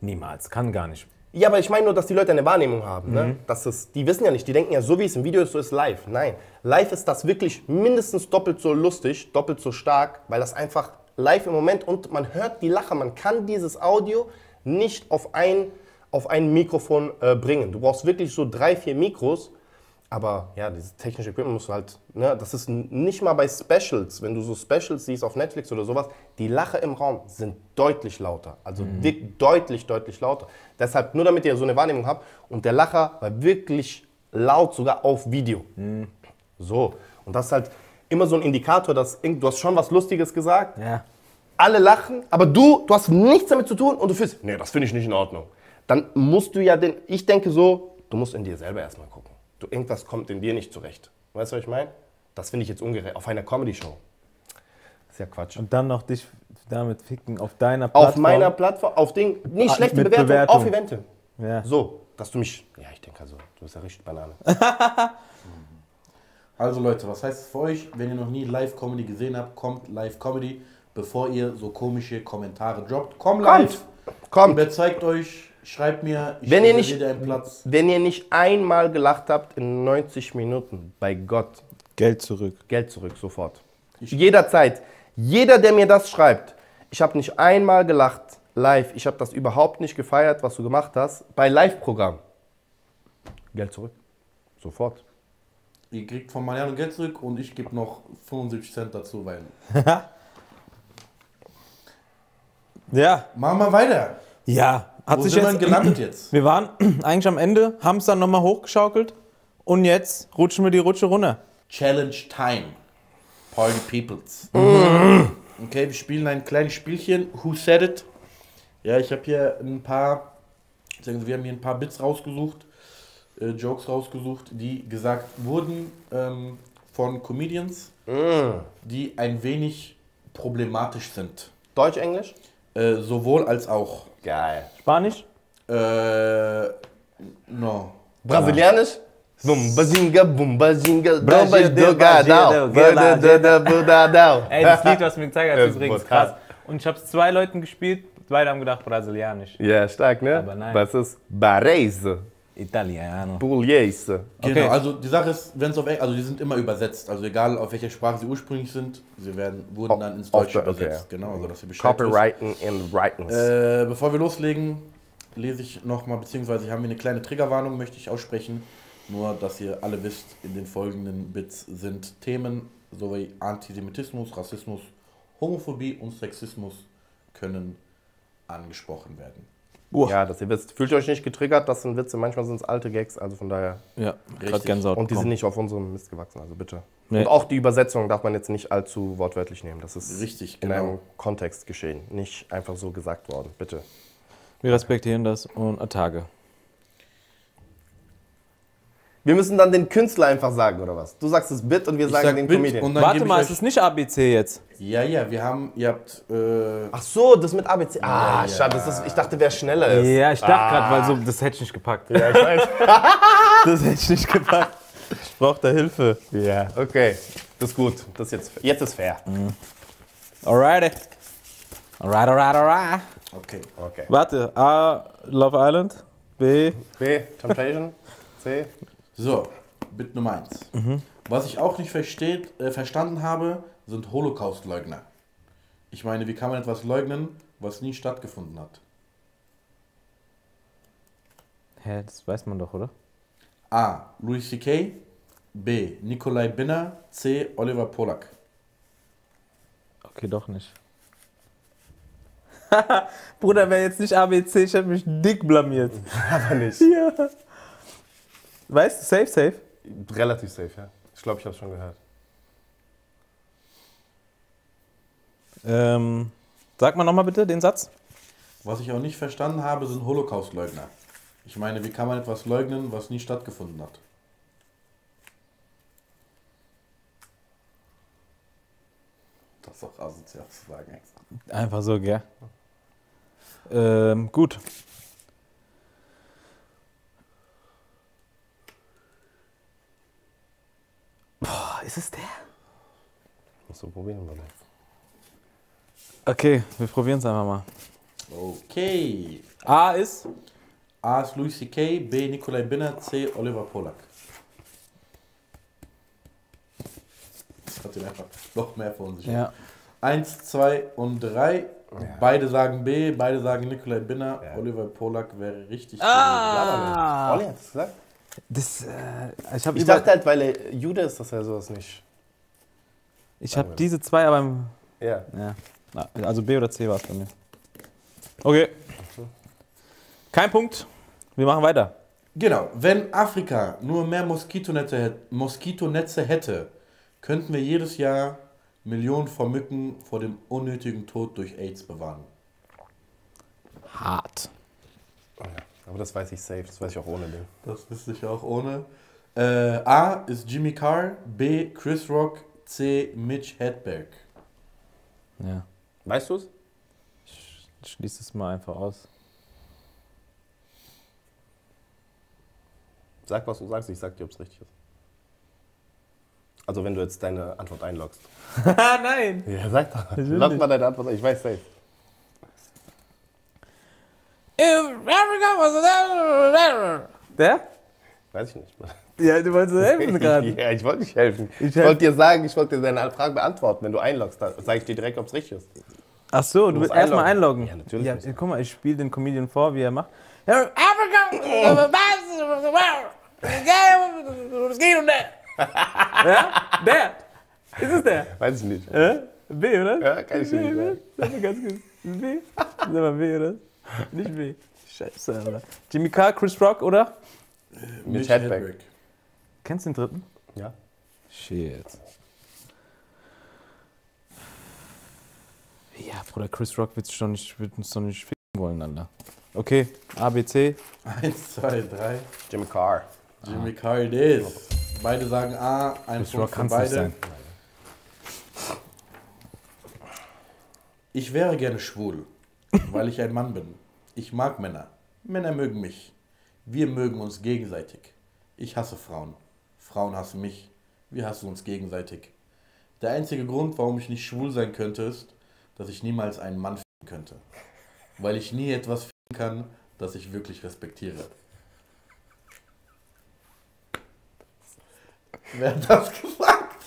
Speaker 2: Niemals, kann gar nicht.
Speaker 3: Ja, aber ich meine nur, dass die Leute eine Wahrnehmung haben. Ne? Dass es, die wissen ja nicht, die denken ja, so wie es im Video ist, so ist live. Nein, live ist das wirklich mindestens doppelt so lustig, doppelt so stark, weil das einfach live im Moment und man hört die Lache. Man kann dieses Audio nicht auf ein, auf ein Mikrofon äh, bringen. Du brauchst wirklich so drei, vier Mikros. Aber ja, dieses technische Equipment musst du halt, ne, das ist nicht mal bei Specials, wenn du so Specials siehst auf Netflix oder sowas, die Lache im Raum sind deutlich lauter. Also wirklich deutlich, deutlich lauter. Deshalb, nur damit ihr so eine Wahrnehmung habt. Und der Lacher war wirklich laut, sogar auf Video. So. Und das ist halt immer so ein Indikator, dass du hast schon was Lustiges gesagt,
Speaker 2: Ja.
Speaker 3: alle lachen, aber du, du hast nichts damit zu tun und du fühlst, nee, das finde ich nicht in Ordnung. Dann musst du ja den. Ich denke so, du musst in dir selber erstmal gucken. Du, irgendwas kommt in dir nicht zurecht. Weißt du, was ich meine? Das finde ich jetzt ungerecht. Auf einer Comedy-Show. ist ja Quatsch.
Speaker 2: Und dann noch dich damit ficken auf deiner Plattform.
Speaker 3: Auf meiner Plattform, auf Ding, nicht
Speaker 2: Ah,
Speaker 3: schlechte Bewertung,
Speaker 2: Bewertung.
Speaker 3: auf Evente.
Speaker 2: Ja.
Speaker 3: So, dass du mich. Ja, ich denke also, du bist ja richtig Banane. [laughs]
Speaker 4: Also Leute, was heißt es für euch? Wenn ihr noch nie Live-Comedy gesehen habt, kommt Live-Comedy, bevor ihr so komische Kommentare droppt. Komm live!
Speaker 3: Kommt.
Speaker 4: Überzeugt euch, schreibt mir, ich
Speaker 3: Wenn ihr nicht-
Speaker 4: dir einen Platz.
Speaker 3: Wenn ihr nicht einmal gelacht habt in 90 Minuten, bei Gott,
Speaker 2: Geld zurück.
Speaker 3: Geld zurück, sofort. Jederzeit. Jeder, der mir das schreibt, ich habe nicht einmal gelacht, live, ich habe das überhaupt nicht gefeiert, was du gemacht hast, bei Live-Programm. Geld zurück. Sofort.
Speaker 4: Ihr kriegt von Mariano Geld zurück und ich gebe noch 75 Cent dazu, weil. [laughs]
Speaker 2: Ja.
Speaker 4: Machen wir weiter.
Speaker 2: Ja. Hat
Speaker 4: Wo
Speaker 2: sich
Speaker 4: sind wir
Speaker 2: jetzt
Speaker 4: gelandet jetzt?
Speaker 2: Wir waren [clears throat] eigentlich am Ende, haben es dann nochmal hochgeschaukelt und jetzt rutschen wir die Rutsche runter.
Speaker 4: Challenge Time. Party Peoples. Okay, wir spielen ein kleines Spielchen. Who said it? Ja, ich habe hier ein paar, wir haben hier ein paar Bits rausgesucht, äh, Jokes rausgesucht, die gesagt wurden ähm, von Comedians, die ein wenig problematisch sind.
Speaker 3: Deutsch, Englisch?
Speaker 4: Äh, sowohl als auch.
Speaker 3: Geil.
Speaker 2: Spanisch?
Speaker 4: Äh, no.
Speaker 3: Brasilianisch? Bumbazinga, bumbazinga,
Speaker 2: Brasil,
Speaker 3: dogadao,
Speaker 2: Brasil,
Speaker 3: dogadao.
Speaker 2: Ey, das Lied, was du mir gezeigt hast, ist übrigens
Speaker 3: krass.
Speaker 2: Und ich habe es zwei Leuten gespielt, beide haben gedacht brasilianisch.
Speaker 3: Ja, stark, ne?
Speaker 2: Aber nein.
Speaker 3: Was ist Barese?
Speaker 2: Italiano.
Speaker 3: Pugliese.
Speaker 4: Genau,
Speaker 2: Okay.
Speaker 4: also die Sache ist, wenn es auf also die sind immer übersetzt, also egal auf welcher Sprache sie ursprünglich sind, sie werden, wurden
Speaker 3: Auf-
Speaker 4: dann ins Deutsche
Speaker 3: okay,
Speaker 4: übersetzt.
Speaker 3: ja.
Speaker 4: Genau, also dass ihr Bescheid
Speaker 3: Copywriting and Writings.
Speaker 4: Äh, bevor wir loslegen, lese ich nochmal, beziehungsweise haben wir eine kleine Triggerwarnung, möchte ich aussprechen. Nur, dass ihr alle wisst, in den folgenden Bits sind Themen sowie Antisemitismus, Rassismus, Homophobie und Sexismus können angesprochen werden.
Speaker 3: Ja, dass ihr wisst. Fühlt ihr euch nicht getriggert, das sind Witze, manchmal sind es alte Gags, also von daher.
Speaker 2: Ja, gerade Gänsehaut.
Speaker 3: Und die sind nicht auf unserem Mist gewachsen, also bitte.
Speaker 2: Nee.
Speaker 3: Und auch die Übersetzung darf man jetzt nicht allzu wortwörtlich nehmen. Das ist
Speaker 4: Richtig,
Speaker 3: in
Speaker 4: genau.
Speaker 3: einem Kontext geschehen, nicht einfach so gesagt worden, bitte.
Speaker 2: Wir respektieren das und Tage.
Speaker 3: Wir müssen dann den Künstler einfach sagen, oder was? Du sagst das Bit und wir
Speaker 4: Ich
Speaker 3: sagen
Speaker 4: sag
Speaker 3: den
Speaker 4: Bit
Speaker 3: Comedian.
Speaker 2: Warte mal,
Speaker 4: ich
Speaker 2: ist es nicht ABC jetzt?
Speaker 4: Ja, ja, wir haben, ihr habt, äh,
Speaker 3: Ach so, das mit ABC. Ah,
Speaker 4: Ja,
Speaker 3: schade, das ist, ich dachte, wer schneller ist.
Speaker 2: Ja, ich dachte gerade, weil so, das hätte ich nicht gepackt.
Speaker 3: Ja, ich weiß. [laughs]
Speaker 2: Das hätte ich nicht gepackt. Ich brauche da Hilfe.
Speaker 3: ja, okay. Das ist gut. Das ist jetzt, jetzt ist fair.
Speaker 2: Alrighty. Alright, alright, alright.
Speaker 4: okay.
Speaker 3: Okay.
Speaker 2: Warte, A, Love Island. B,
Speaker 3: B, Temptation. C.
Speaker 4: So, Bit Nummer 1. Was ich auch nicht versteht, äh, verstanden habe, sind Holocaust-Leugner. Ich meine, wie kann man etwas leugnen, was nie stattgefunden hat?
Speaker 2: Hä, das weiß man doch, oder?
Speaker 4: A. Louis C.K. B. Nikolai Binner. C. Oliver Polak.
Speaker 2: Okay, doch nicht. [laughs] Bruder, wäre jetzt nicht ABC, ich hätte mich dick blamiert. [laughs]
Speaker 3: Aber nicht.
Speaker 2: Ja. Weißt du, safe, safe.
Speaker 3: Relativ safe, ja. Ich glaube, ich habe schon gehört.
Speaker 2: Ähm, sag mal nochmal bitte den Satz.
Speaker 4: Was ich auch nicht verstanden habe, sind Holocaust-Leugner. Ich meine, wie kann man etwas leugnen, was nie stattgefunden hat? Das ist doch asozial zu sagen.
Speaker 2: Einfach so, gell? Ähm, gut. Boah, ist es der?
Speaker 3: Musst du probieren, oder?
Speaker 2: Okay, wir probieren es einfach mal.
Speaker 4: Okay.
Speaker 2: A ist.
Speaker 4: A ist Louis C.K., B. Nikolai Binner, C. Oliver Polak. Das hat ihn einfach noch mehr verunsichert.
Speaker 2: Ja.
Speaker 4: Eins, zwei und drei. Beide sagen B, beide sagen Nikolai Binner.
Speaker 3: Ja.
Speaker 4: Oliver Polak wäre richtig.
Speaker 2: Ah!
Speaker 3: Olli hat es gesagt?
Speaker 2: Das, äh, ich
Speaker 3: Ich dachte halt, weil er Jude ist, dass er sowas nicht.
Speaker 2: ich habe diese zwei, aber im,
Speaker 3: Ja.
Speaker 2: ja. Na, Also B oder C war es bei mir. Okay. Kein Punkt. Wir machen weiter.
Speaker 4: Genau, wenn Afrika nur mehr Moskitonetze, Moskitonetze hätte, könnten wir jedes Jahr Millionen von Mücken vor dem unnötigen Tod durch AIDS bewahren.
Speaker 2: Hart.
Speaker 3: Aber das weiß ich safe, das weiß ich auch ohne den.
Speaker 4: Das wüsste ich auch ohne. Äh, A ist Jimmy Carr, B Chris Rock, C Mitch Hedberg.
Speaker 2: Ja.
Speaker 3: Weißt du es?
Speaker 2: Schließ es mal einfach aus.
Speaker 3: Sag, was du sagst, ich sag dir, ob es richtig ist. Also wenn du jetzt deine Antwort einloggst.
Speaker 2: Ah, [laughs] nein!
Speaker 3: Ja, sag doch. Log mal deine Antwort ein, ich weiß safe.
Speaker 2: Der?
Speaker 3: Weiß ich nicht.
Speaker 2: Ja, du wolltest helfen [laughs] gerade.
Speaker 3: ja, ich wollte nicht helfen. Ich,
Speaker 2: helf-
Speaker 3: wollte dir sagen, ich wollte dir deine Frage beantworten. Wenn du einloggst, dann sage ich dir direkt, ob es richtig ist.
Speaker 2: Ach so, du,
Speaker 3: musst
Speaker 2: willst erstmal
Speaker 3: einloggen. Ja, natürlich
Speaker 2: Ja,
Speaker 3: du.
Speaker 2: guck mal, ich spiele den Comedian vor, wie er macht. Ja, der. Ist es der?
Speaker 3: Weiß ich nicht.
Speaker 2: Hä? B, oder?
Speaker 3: Ja, kann ich nicht sagen.
Speaker 2: Sag mal ganz kurz. B? Sag mal B, oder? Nicht B. Scheiße, Alter. Jimmy Carr, Chris Rock, oder?
Speaker 3: Mitch Hedberg.
Speaker 2: Kennst du den dritten?
Speaker 3: Ja.
Speaker 2: Shit. Ja, Bruder, Chris Rock wird, schon nicht, wird uns doch nicht ficken wollen, Alter. Okay, A, B, C.
Speaker 4: Eins, zwei, drei.
Speaker 3: Jimmy Carr.
Speaker 4: Jimmy Carr it is. Beide sagen A, ein
Speaker 2: Chris
Speaker 4: Punkt
Speaker 2: Rock
Speaker 4: für
Speaker 2: nicht
Speaker 4: beide.
Speaker 2: sein.
Speaker 4: Ich wäre gerne schwul, weil ich ein Mann bin. Ich mag Männer. Männer mögen mich. Wir mögen uns gegenseitig. Ich hasse Frauen. Frauen hassen mich. Wir hassen uns gegenseitig. Der einzige Grund, warum ich nicht schwul sein könnte, ist, dass ich niemals einen Mann finden könnte. Weil ich nie etwas finden kann, das ich wirklich respektiere. Wer hat das gesagt?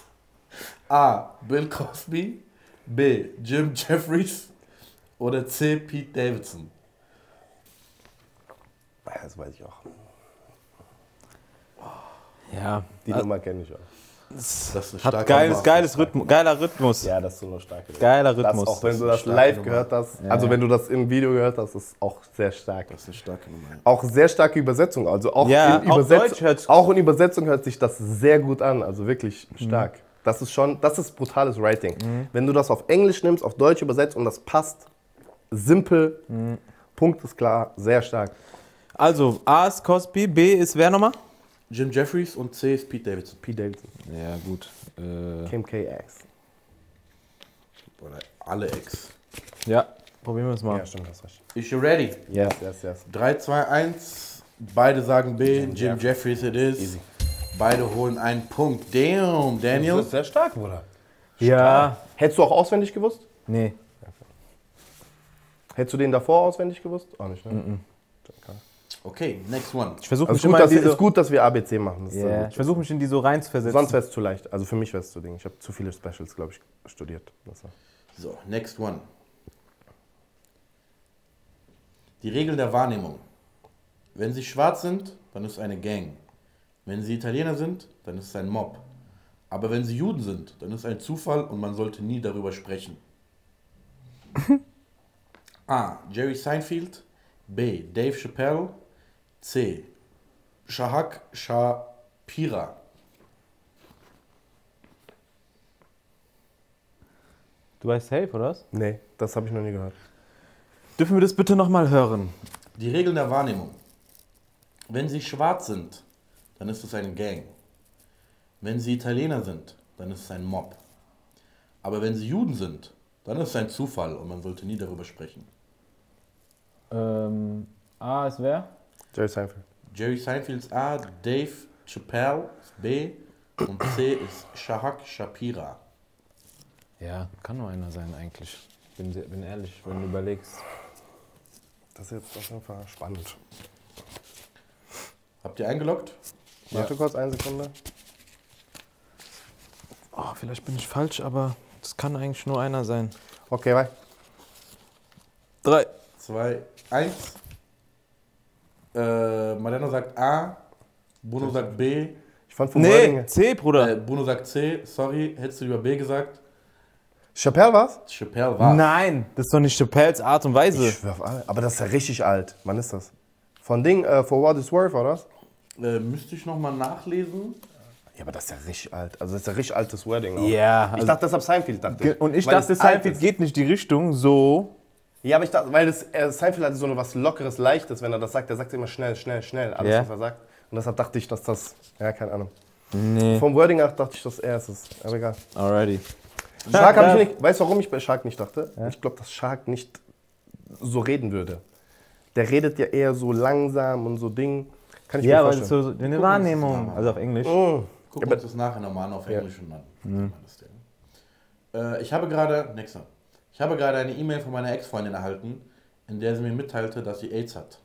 Speaker 4: A. Bill Cosby. B. Jim Jeffries. Oder C. Pete Davidson.
Speaker 3: Das weiß ich auch.
Speaker 2: Ja,
Speaker 3: Die Nummer kenne ich auch.
Speaker 4: Das ist eine
Speaker 2: hat
Speaker 4: starke
Speaker 2: geiles,
Speaker 4: Nummer.
Speaker 2: geiles Rhythmus, geiler Rhythmus.
Speaker 3: Ja, das ist so eine starke.
Speaker 2: Geiler
Speaker 3: Das,
Speaker 2: Rhythmus.
Speaker 3: auch wenn du
Speaker 4: Das
Speaker 3: das
Speaker 4: ist eine
Speaker 3: live
Speaker 4: starke
Speaker 3: gehört hast,
Speaker 2: Ja,
Speaker 3: also wenn du das im Video gehört hast, ist auch sehr stark.
Speaker 4: Das ist eine starke Nummer.
Speaker 3: Auch sehr starke Übersetzung. Also auch,
Speaker 2: Ja,
Speaker 3: in,
Speaker 2: auch
Speaker 3: Übersetz
Speaker 2: Deutsch hört's-
Speaker 3: auch in Übersetzung hört sich das sehr gut an. Also wirklich stark. Das ist schon, das ist brutales Writing. Wenn du das auf Englisch nimmst, auf Deutsch übersetzt und das passt, simpel, Punkt ist klar, sehr stark.
Speaker 2: Also, A ist Cosby, B ist wer nochmal?
Speaker 4: Jim Jeffries und C ist Pete Davidson.
Speaker 3: Pete Davidson,
Speaker 2: Ja, gut. Äh,
Speaker 3: Kim KX.
Speaker 4: Oder alle Ex.
Speaker 2: ja, probieren wir es mal.
Speaker 3: Ja, stimmt, hast recht.
Speaker 4: Is you ready?
Speaker 3: Yes, yes, yes.
Speaker 4: 3, 2, 1. Beide sagen B. Jim,
Speaker 3: Jim
Speaker 4: Jeffries it is.
Speaker 3: Easy.
Speaker 4: Beide holen einen Punkt. Damn, Daniel.
Speaker 3: sehr stark, Bruder.
Speaker 2: Ja.
Speaker 3: Hättest du auch auswendig gewusst?
Speaker 2: Nee.
Speaker 3: Hättest du den davor auswendig gewusst? Auch nicht, ne?
Speaker 4: Okay, next one.
Speaker 2: Ich versuche
Speaker 3: Also
Speaker 2: mich
Speaker 3: gut, ist
Speaker 2: so,
Speaker 3: gut, dass wir ABC machen. Das gut.
Speaker 2: ich versuche mich in die so reinzuversetzen.
Speaker 3: Sonst wäre es zu leicht. Also für mich wäre es zu Ding. Ich habe zu viele Specials, glaube ich, studiert.
Speaker 4: So, next one. Die Regeln der Wahrnehmung. Wenn sie schwarz sind, dann ist es eine Gang. Wenn sie Italiener sind, dann ist es ein Mob. Aber wenn sie Juden sind, dann ist es ein Zufall und man sollte nie darüber sprechen. [laughs] A. Jerry Seinfeld. B. Dave Chappelle. C. Shahak Shapira.
Speaker 2: Du weißt safe, oder was?
Speaker 3: Nee, das habe ich noch nie gehört.
Speaker 2: Dürfen wir das bitte nochmal hören?
Speaker 4: Die Regeln der Wahrnehmung. Wenn sie schwarz sind, dann ist es eine Gang. Wenn sie Italiener sind, dann ist es ein Mob. Aber wenn sie Juden sind, dann ist es ein Zufall und man sollte nie darüber sprechen.
Speaker 2: Ähm, A ist wer?
Speaker 3: Jerry Seinfeld.
Speaker 4: Jerry Seinfelds A, Dave Chappelle ist B und C ist Shahak Shapira.
Speaker 2: Ja, kann nur einer sein eigentlich. Bin, sehr- bin ehrlich, wenn du überlegst.
Speaker 3: Das ist jetzt auf jeden Fall spannend.
Speaker 4: Habt ihr eingeloggt?
Speaker 3: Warte kurz, eine Sekunde.
Speaker 2: Oh, vielleicht bin ich falsch, aber das kann eigentlich nur einer sein.
Speaker 3: Okay, bye.
Speaker 2: Drei.
Speaker 4: 2, 1. Äh, Mariano sagt A, Bruno sagt B,
Speaker 3: Ich fand vom
Speaker 2: Nee,
Speaker 3: Wording.
Speaker 2: C, Bruder.
Speaker 4: äh, Bruno sagt C, sorry, hättest du lieber B gesagt?
Speaker 3: Chappelle war's?
Speaker 4: Chappelle war.
Speaker 2: Nein, das ist doch nicht Chappelles Art und Weise.
Speaker 3: Ich schwör auf alle. Aber das ist ja richtig alt. Wann ist das? Von Ding, äh, For What Is Worth, oder was?
Speaker 4: Äh, müsste ich nochmal nachlesen.
Speaker 3: Ja, aber das ist ja richtig alt. Also das ist ja richtig altes Wording. auch.
Speaker 2: Ja,
Speaker 3: Ich
Speaker 2: also-
Speaker 3: dachte deshalb Seinfeld, dachte ich.
Speaker 2: Und ich
Speaker 3: Weil
Speaker 2: dachte, Seinfeld geht nicht die Richtung so.
Speaker 3: Ja, aber ich dachte, weil das, äh, Seinfeld hat so was Lockeres, Leichtes, wenn er das sagt. Er sagt immer schnell, schnell, schnell, alles,
Speaker 2: Ja.
Speaker 3: was er sagt. Und deshalb dachte ich, dass das, ja, keine Ahnung.
Speaker 2: Nee.
Speaker 3: Vom Wording nach dachte ich, dass er es ist. Aber egal.
Speaker 2: Alrighty.
Speaker 3: Shark habe
Speaker 2: ja.
Speaker 3: ich nicht. Weißt du, warum ich bei Shark nicht dachte? Ich glaube, dass Shark nicht so reden würde. Der redet ja eher so langsam und so Ding. Kann ich
Speaker 2: Ja,
Speaker 3: mir
Speaker 2: aber
Speaker 3: vorstellen.
Speaker 2: so eine Wahrnehmung, also auf Englisch.
Speaker 3: Oh.
Speaker 4: Gucken wir uns das nachher nochmal an auf Englisch und dann. Äh, ich habe gerade, nächster. Ich habe gerade eine E-Mail von meiner Ex-Freundin erhalten, in der sie mir mitteilte, dass sie AIDS hat.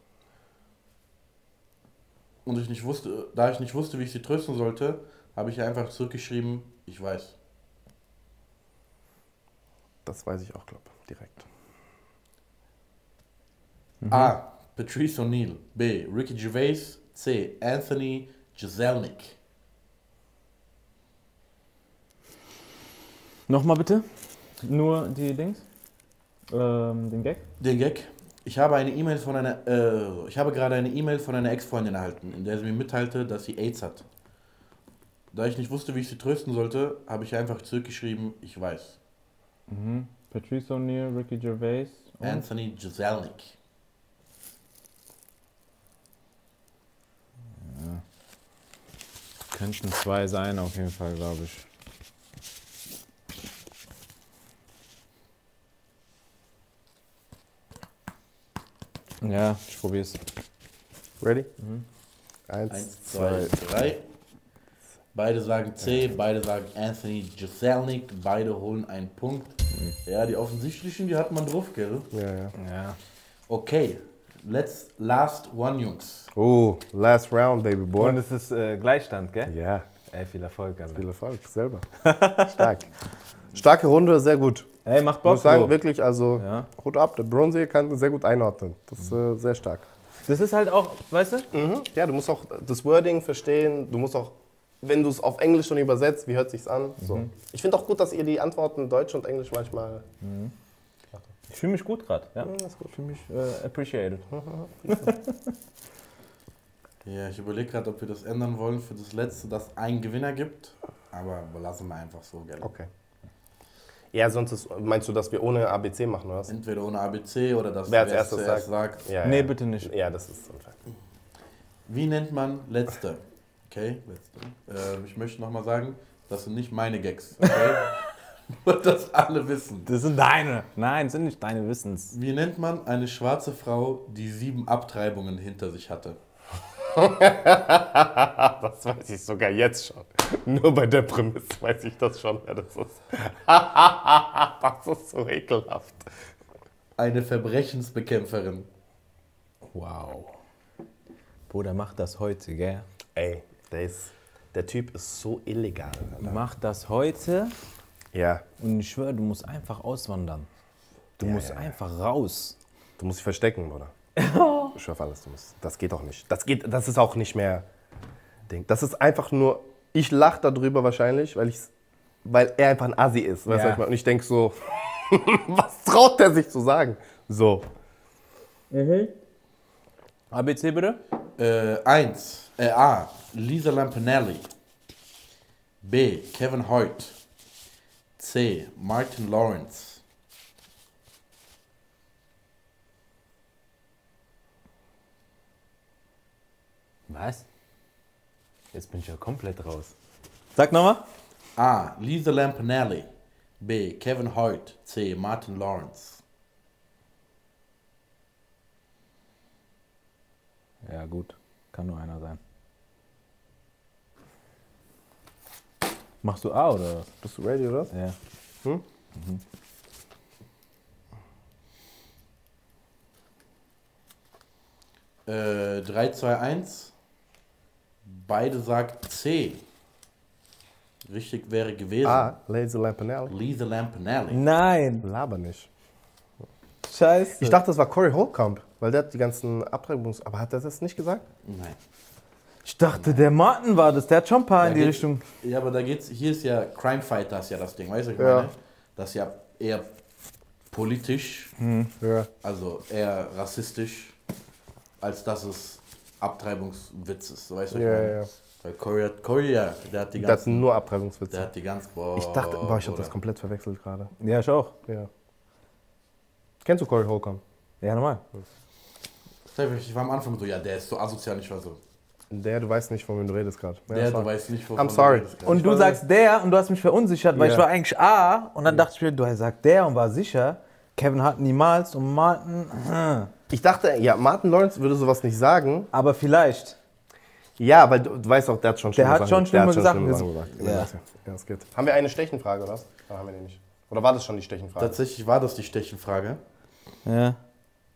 Speaker 4: Und ich nicht wusste, da ich nicht wusste, wie ich sie trösten sollte, habe ich ihr einfach zurückgeschrieben, ich weiß.
Speaker 3: Das weiß ich auch, glaube direkt.
Speaker 4: A. Patrice O'Neill. B. Ricky Gervais. C. Anthony Jeselnik.
Speaker 2: Nochmal bitte. Nur die Dings. Ähm, den Gag.
Speaker 4: Den Gag. Ich habe eine E-Mail von einer, äh, ich habe gerade eine E-Mail von einer Ex-Freundin erhalten, in der sie mir mitteilte, dass sie AIDS hat. Da ich nicht wusste, wie ich sie trösten sollte, habe ich einfach zurückgeschrieben, ich weiß.
Speaker 2: Mhm. Patrice O'Neill, Ricky Gervais. und-
Speaker 4: Anthony Jeselnik.
Speaker 2: Könnten zwei sein, auf jeden Fall, glaube ich. Ja, ich probier's.
Speaker 3: Ready?
Speaker 2: Mhm.
Speaker 3: Eins,
Speaker 4: Eins,
Speaker 3: zwei.
Speaker 4: zwei, drei. Beide sagen C, beide sagen Anthony Jeselnik, beide holen einen Punkt. Ja, die offensichtlichen, die hat man drauf, gell?
Speaker 3: Ja, ja.
Speaker 2: Ja.
Speaker 4: Okay, let's last one, Jungs.
Speaker 3: Oh, last round, baby boy.
Speaker 2: Und es ist äh, Gleichstand, gell?
Speaker 3: ja,
Speaker 2: Ey, viel Erfolg, Alter.
Speaker 3: viel Erfolg, selber. [laughs] Stark. Starke Runde, sehr gut.
Speaker 2: Ey, macht
Speaker 3: Ich
Speaker 2: Bock.
Speaker 3: muss sagen,
Speaker 2: so.
Speaker 3: wirklich, also
Speaker 2: Ja.
Speaker 3: Hut ab, der Bronze kann sehr gut einordnen. Das ist äh, sehr stark.
Speaker 2: Das ist halt auch, weißt du?
Speaker 3: Mhm. Ja, du musst auch das Wording verstehen. Du musst auch, wenn du es auf Englisch schon übersetzt, wie hört sich's an? So. Ich finde auch gut, dass ihr die Antworten Deutsch und Englisch manchmal.
Speaker 2: Ich fühle mich gut gerade. Ja.
Speaker 3: das ist gut.
Speaker 2: Ich fühle mich äh, appreciated. [laughs]
Speaker 4: Ja, ich überlege gerade, ob wir das ändern wollen für das letzte, dass ein Gewinner gibt. Aber lassen wir einfach so, gell?
Speaker 3: Okay. Ja, sonst ist, meinst du, dass wir ohne ABC machen, oder was?
Speaker 4: Entweder ohne ABC oder dass
Speaker 3: Wer als erstes sagt.
Speaker 4: sagt.
Speaker 3: Ja,
Speaker 2: Nee,
Speaker 3: ja.
Speaker 2: bitte nicht.
Speaker 3: Ja, das ist unfair.
Speaker 4: Wie nennt man letzte? Okay, letzte. Äh, ich möchte nochmal sagen, das sind nicht meine Gags. Okay? [laughs] Nur, dass alle wissen.
Speaker 2: Das sind deine. Nein, das sind nicht deine Wissens.
Speaker 4: Wie nennt man eine schwarze Frau, die sieben Abtreibungen hinter sich hatte? [laughs]
Speaker 3: Das weiß ich sogar jetzt schon. [laughs] Nur bei der Prämisse weiß ich das schon, wer das ist. [laughs] das ist so ekelhaft.
Speaker 4: Eine Verbrechensbekämpferin.
Speaker 2: Wow. Bruder, mach das heute, gell?
Speaker 3: Ey, der, ist, der Typ ist so illegal. Alter.
Speaker 2: Mach das heute
Speaker 3: Ja,
Speaker 2: und ich schwöre, du musst einfach auswandern. Du
Speaker 3: Ja,
Speaker 2: musst
Speaker 3: ja, ja.
Speaker 2: einfach raus.
Speaker 3: du musst dich verstecken, Bruder. [laughs] Ich schwör auf alles, du musst. Das geht auch nicht. Das, geht, das ist auch nicht mehr Ding. Das ist einfach nur, ich lache darüber wahrscheinlich, weil, ich's, weil er einfach ein Assi ist. Weißt du, was ich meine? Und ich denke so, [laughs] was traut der sich zu sagen? So.
Speaker 2: ABC bitte?
Speaker 4: Äh, eins. Äh, A. Lisa Lampanelli. B. Kevin Hoyt. C. Martin Lawrence.
Speaker 2: Was? Jetzt bin ich ja komplett raus. Sag nochmal.
Speaker 4: A. Lisa Lampanelli. B. Kevin Hoyt. C. Martin Lawrence.
Speaker 2: Ja, gut. Kann nur einer sein. Machst du A oder was?
Speaker 3: Bist du ready, oder?
Speaker 2: Ja.
Speaker 4: Äh, 3, 2, 1. Beide sagt C. Richtig wäre gewesen.
Speaker 3: Ah, Lazy Lampanelli.
Speaker 4: Lisa Lampanelli.
Speaker 2: Nein.
Speaker 3: Laber nicht.
Speaker 2: Scheiße.
Speaker 3: Ich dachte, das war Corey Holcomb, weil der hat die ganzen Abtreibungs... Aber hat er das nicht gesagt?
Speaker 4: Nein.
Speaker 2: ich dachte, der Martin war das. Der hat schon ein paar in
Speaker 4: Da
Speaker 2: die
Speaker 4: geht-
Speaker 2: Richtung.
Speaker 4: Ja, aber da geht's, hier ist ja Crime Fighters ja das Ding, weißt du, was ich
Speaker 3: Ja.
Speaker 4: meine? Das ist ja eher politisch,
Speaker 3: Ja.
Speaker 4: also eher rassistisch, als dass es Abtreibungswitz ist, so weißt du, was
Speaker 3: Ja,
Speaker 4: ich meine?
Speaker 3: ja.
Speaker 4: Weil Corey, hat- Corey, ja, der hat die
Speaker 3: Das sind
Speaker 4: ganzen,
Speaker 3: nur
Speaker 4: der
Speaker 3: Abtreibungswitze.
Speaker 4: hat die ganz, boah,
Speaker 3: Ich dachte, boah, ich habe das komplett verwechselt gerade.
Speaker 2: Ja, ich auch.
Speaker 3: Ja. Kennst du Corey Holcomb?
Speaker 2: Ja, normal.
Speaker 4: Ich war am Anfang so, ja, der ist so asozial, ich war so.
Speaker 3: Der, du weißt nicht, von wem du redest gerade. Ja,
Speaker 4: Der, du weißt nicht,
Speaker 3: I'm sorry.
Speaker 2: Und du sagst der und du hast mich verunsichert, weil
Speaker 3: Ja.
Speaker 2: ich war eigentlich A und dann dachte ich mir, du sagst der und war sicher. Kevin hat niemals und Martin, hm.
Speaker 3: Ich dachte, ja, Martin Lawrence würde sowas nicht sagen.
Speaker 2: aber vielleicht.
Speaker 3: Ja, weil du, du weißt auch, der hat schon schlimme
Speaker 2: hat
Speaker 3: Sachen,
Speaker 2: schon schlimme
Speaker 3: der
Speaker 2: Sachen
Speaker 3: gesagt.
Speaker 2: Ja.
Speaker 3: Ja. das geht. Haben wir eine Stechenfrage oder was? Oder haben wir die nicht? Oder war das schon die Stechenfrage?
Speaker 4: Tatsächlich war das die Stechenfrage.
Speaker 2: Ja.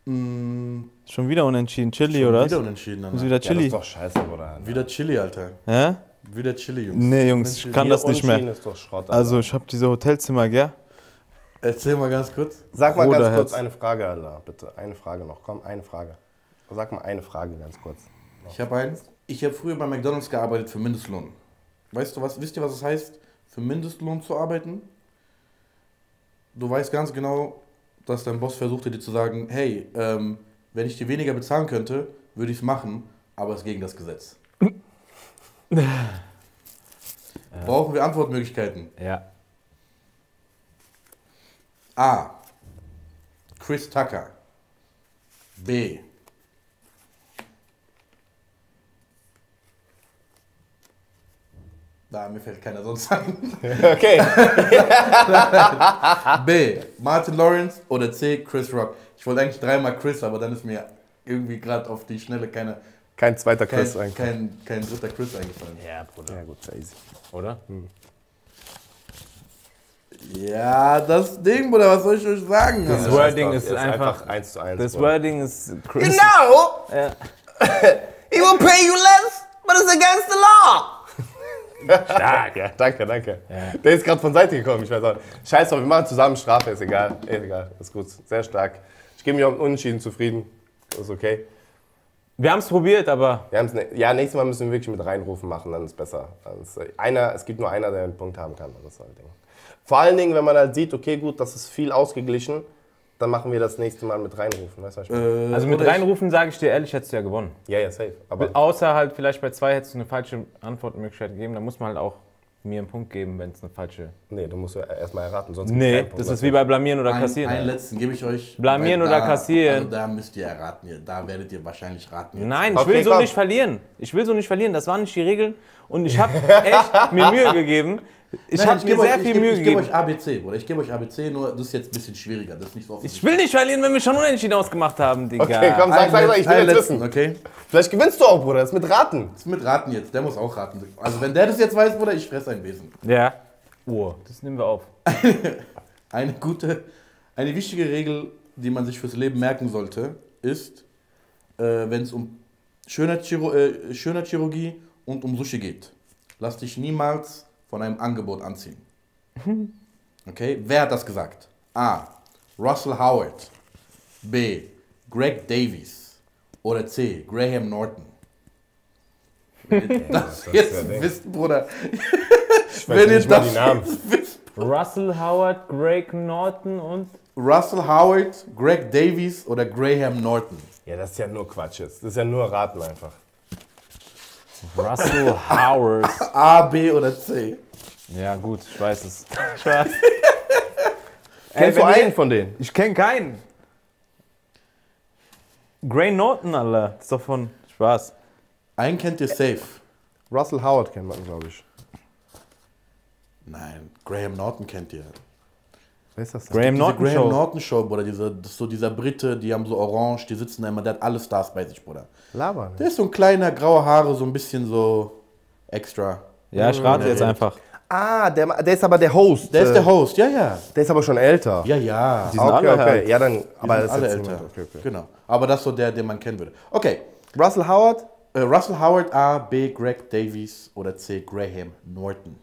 Speaker 4: Mm,
Speaker 2: Schon wieder unentschieden. Chili,
Speaker 4: schon
Speaker 2: oder?
Speaker 4: wieder unentschieden,
Speaker 2: Ist
Speaker 4: Alter.
Speaker 2: wieder
Speaker 3: ja, das
Speaker 2: Chili.
Speaker 3: ist doch scheiße, Bruder.
Speaker 4: Wieder Chili, Alter.
Speaker 2: Ja?
Speaker 4: Wieder Chili, Jungs.
Speaker 2: Nee, Jungs, ich kann das nicht mehr.
Speaker 3: Unentschieden ist doch Schrott.
Speaker 2: Also, ich habe diese Hotelzimmer, gell?
Speaker 4: Erzähl mal ganz kurz.
Speaker 3: Sag mal ganz
Speaker 2: Bruderherz.
Speaker 3: kurz eine Frage, Alter, bitte. Eine Frage noch. Komm, eine Frage. Sag mal eine Frage ganz kurz.
Speaker 4: Ich habe eins. Ich habe früher bei McDonalds gearbeitet für Mindestlohn. Weißt du was? Wisst ihr, was es heißt, für Mindestlohn zu arbeiten? Du weißt ganz genau, dass dein Boss versuchte dir zu sagen, hey, ähm, wenn ich dir weniger bezahlen könnte, würde ich es machen, aber es ist gegen das Gesetz. [laughs] Brauchen wir Antwortmöglichkeiten?
Speaker 2: Ja.
Speaker 4: A. Chris Tucker. B. Da, mir fällt keiner sonst ein. [laughs]
Speaker 3: Okay. [laughs]
Speaker 4: B. Martin Lawrence oder C. Chris Rock. Ich wollte eigentlich dreimal Chris, aber dann ist mir irgendwie gerade auf die Schnelle keine,
Speaker 3: Kein zweiter
Speaker 4: kein,
Speaker 3: Chris eigentlich.
Speaker 4: kein, kein dritter Chris eingefallen.
Speaker 2: Ja, Bruder.
Speaker 3: Ja, gut, sehr easy.
Speaker 2: Oder?
Speaker 4: Ja, das Ding, Bruder, was soll ich euch sagen?
Speaker 2: Das
Speaker 4: Alter?
Speaker 2: Wording ist einfach-
Speaker 3: eins zu eins.
Speaker 2: Das. Wording ist crazy.
Speaker 3: know,
Speaker 2: Ja. [laughs]
Speaker 3: he will pay you less, but it's against the law.
Speaker 2: Stark.
Speaker 3: Ja, danke, danke. Der ist gerade von Seite gekommen, ich weiß auch. nicht. Scheiß drauf, wir machen zusammen Strafe, ist egal. Ist egal, ist gut, sehr stark. Ich gebe mich auch mit Unentschieden zufrieden. Ist okay.
Speaker 2: Wir haben es probiert, aber
Speaker 3: Wir haben's ne ja, nächstes Mal müssen wir wirklich mit reinrufen machen, dann ist besser. Dann ist, äh, einer, es gibt nur einer, der einen Punkt haben kann. Das ist halt Ding. Vor allen Dingen, wenn man halt sieht, okay, gut, das ist viel ausgeglichen, dann machen wir das nächste Mal mit reinrufen. Weißt du, was ich meine?
Speaker 4: Äh,
Speaker 2: also mit reinrufen sage ich dir ehrlich, hättest du ja gewonnen.
Speaker 3: Ja, ja, safe. Aber
Speaker 2: Außer halt vielleicht bei zwei hättest du eine falsche Antwortmöglichkeit gegeben, dann muss man halt auch mir einen Punkt geben, wenn es eine falsche.
Speaker 3: nee, du musst ja erstmal erraten, sonst
Speaker 2: Nee,
Speaker 3: Punkt.
Speaker 2: das ist wie bei Blamieren oder
Speaker 4: Ein,
Speaker 2: Kassieren.
Speaker 4: einen letzten gebe ich euch.
Speaker 2: Blamieren oder
Speaker 4: da-
Speaker 2: kassieren.
Speaker 4: Also da müsst ihr erraten. Da werdet ihr wahrscheinlich raten. jetzt.
Speaker 2: Nein, ich
Speaker 3: Okay,
Speaker 2: will so
Speaker 3: komm.
Speaker 2: nicht verlieren. Ich will so nicht verlieren. Das waren nicht die Regeln. Und ich habe echt mir Mühe gegeben. Ich habe mir sehr
Speaker 4: euch,
Speaker 2: viel
Speaker 4: ich
Speaker 2: Mühe
Speaker 4: ich gebe
Speaker 2: gegeben.
Speaker 4: euch ABC, Bruder. Ich gebe euch ABC, nur das ist jetzt ein bisschen schwieriger. Das ist nicht so
Speaker 2: Ich
Speaker 4: offensichtlich.
Speaker 2: will nicht verlieren, wenn wir schon unentschieden ausgemacht haben, Digga.
Speaker 3: Okay, komm, sag, sag, sag, ich will jetzt wissen.
Speaker 4: okay?
Speaker 3: Vielleicht gewinnst du auch, Bruder, das ist mit Raten.
Speaker 4: Das ist mit Raten jetzt. Der muss auch raten. Also wenn der das jetzt weiß, Bruder, ich fresse ein Besen.
Speaker 2: Ja. Oh, das nehmen wir auf. [laughs]
Speaker 4: Eine gute, eine wichtige Regel, die man sich fürs Leben merken sollte, ist, äh, wenn es um Schönheitschiro äh, Schönheitschirurgie und um Sushi geht. Lass dich niemals von einem Angebot anziehen. Okay, wer hat das gesagt? A. Russell Howard. B. Greg Davies. Oder C. Graham Norton. Wenn ihr [laughs] das jetzt wisst, Bruder.
Speaker 3: Ich
Speaker 4: Wenn ihr das
Speaker 3: die Namen.
Speaker 4: wisst.
Speaker 2: Russell Howard, Greg Norton und.
Speaker 4: Russell Howard, Greg Davies oder Graham Norton.
Speaker 3: Ja, das ist ja nur Quatsch jetzt. Das ist ja nur Raten einfach.
Speaker 2: Russell Howard. [laughs]
Speaker 4: A, B oder C?
Speaker 2: Ja, gut, ich weiß es. [laughs] Ich weiß.
Speaker 3: Kennst du einen von denen?
Speaker 2: Ich kenne keinen. Gray Norton, Alter. Das ist doch von Spaß.
Speaker 4: Einen kennt ihr safe.
Speaker 3: Russell Howard kennt man, glaube ich.
Speaker 4: Nein, Graham Norton kennt ihr.
Speaker 3: Wer ist das denn?
Speaker 2: Graham Norton
Speaker 4: Graham
Speaker 2: Show.
Speaker 4: Norton Show, Bruder. Diese, das ist so dieser Brite, die haben so orange, die sitzen da immer, der hat alle Stars bei sich, Bruder.
Speaker 3: Laber.
Speaker 4: Der ist so ein kleiner, graue Haare, so ein bisschen so extra.
Speaker 2: Ja, ich rate jetzt einfach.
Speaker 3: Ah, der, der ist aber der Host.
Speaker 4: Der ist der Host, ja, ja.
Speaker 3: Der ist aber schon älter.
Speaker 4: Ja, ja.
Speaker 2: Die sind
Speaker 3: okay,
Speaker 2: alle
Speaker 3: okay.
Speaker 2: halt-
Speaker 3: Ja, dann.
Speaker 4: Die
Speaker 3: Aber
Speaker 4: sind
Speaker 3: das ist
Speaker 4: alle
Speaker 3: jetzt
Speaker 4: älter.
Speaker 3: Okay, okay.
Speaker 4: Genau. Aber das ist so der, den man kennen würde. Okay.
Speaker 3: Russell Howard?
Speaker 4: Äh, Russell Howard, A, B, Greg Davies oder C, Graham Norton.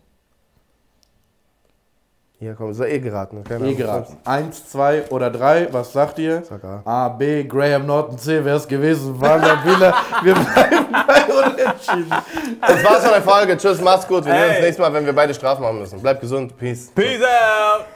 Speaker 3: Ja, komm, ist ja eh geraten. Keine
Speaker 4: E
Speaker 3: Ahnung.
Speaker 4: geraten. Eins, zwei oder drei, was sagt ihr?
Speaker 3: Sag A.
Speaker 4: A, B, Graham Norton, C, wer es gewesen war, der Wiener. Wir bleiben bei Unentschieden.
Speaker 3: Das war's von der Folge. Tschüss, mach's gut. Wir sehen uns nächstes Mal, wenn wir beide Strafen machen müssen. Bleibt gesund. Peace.
Speaker 2: Peace out!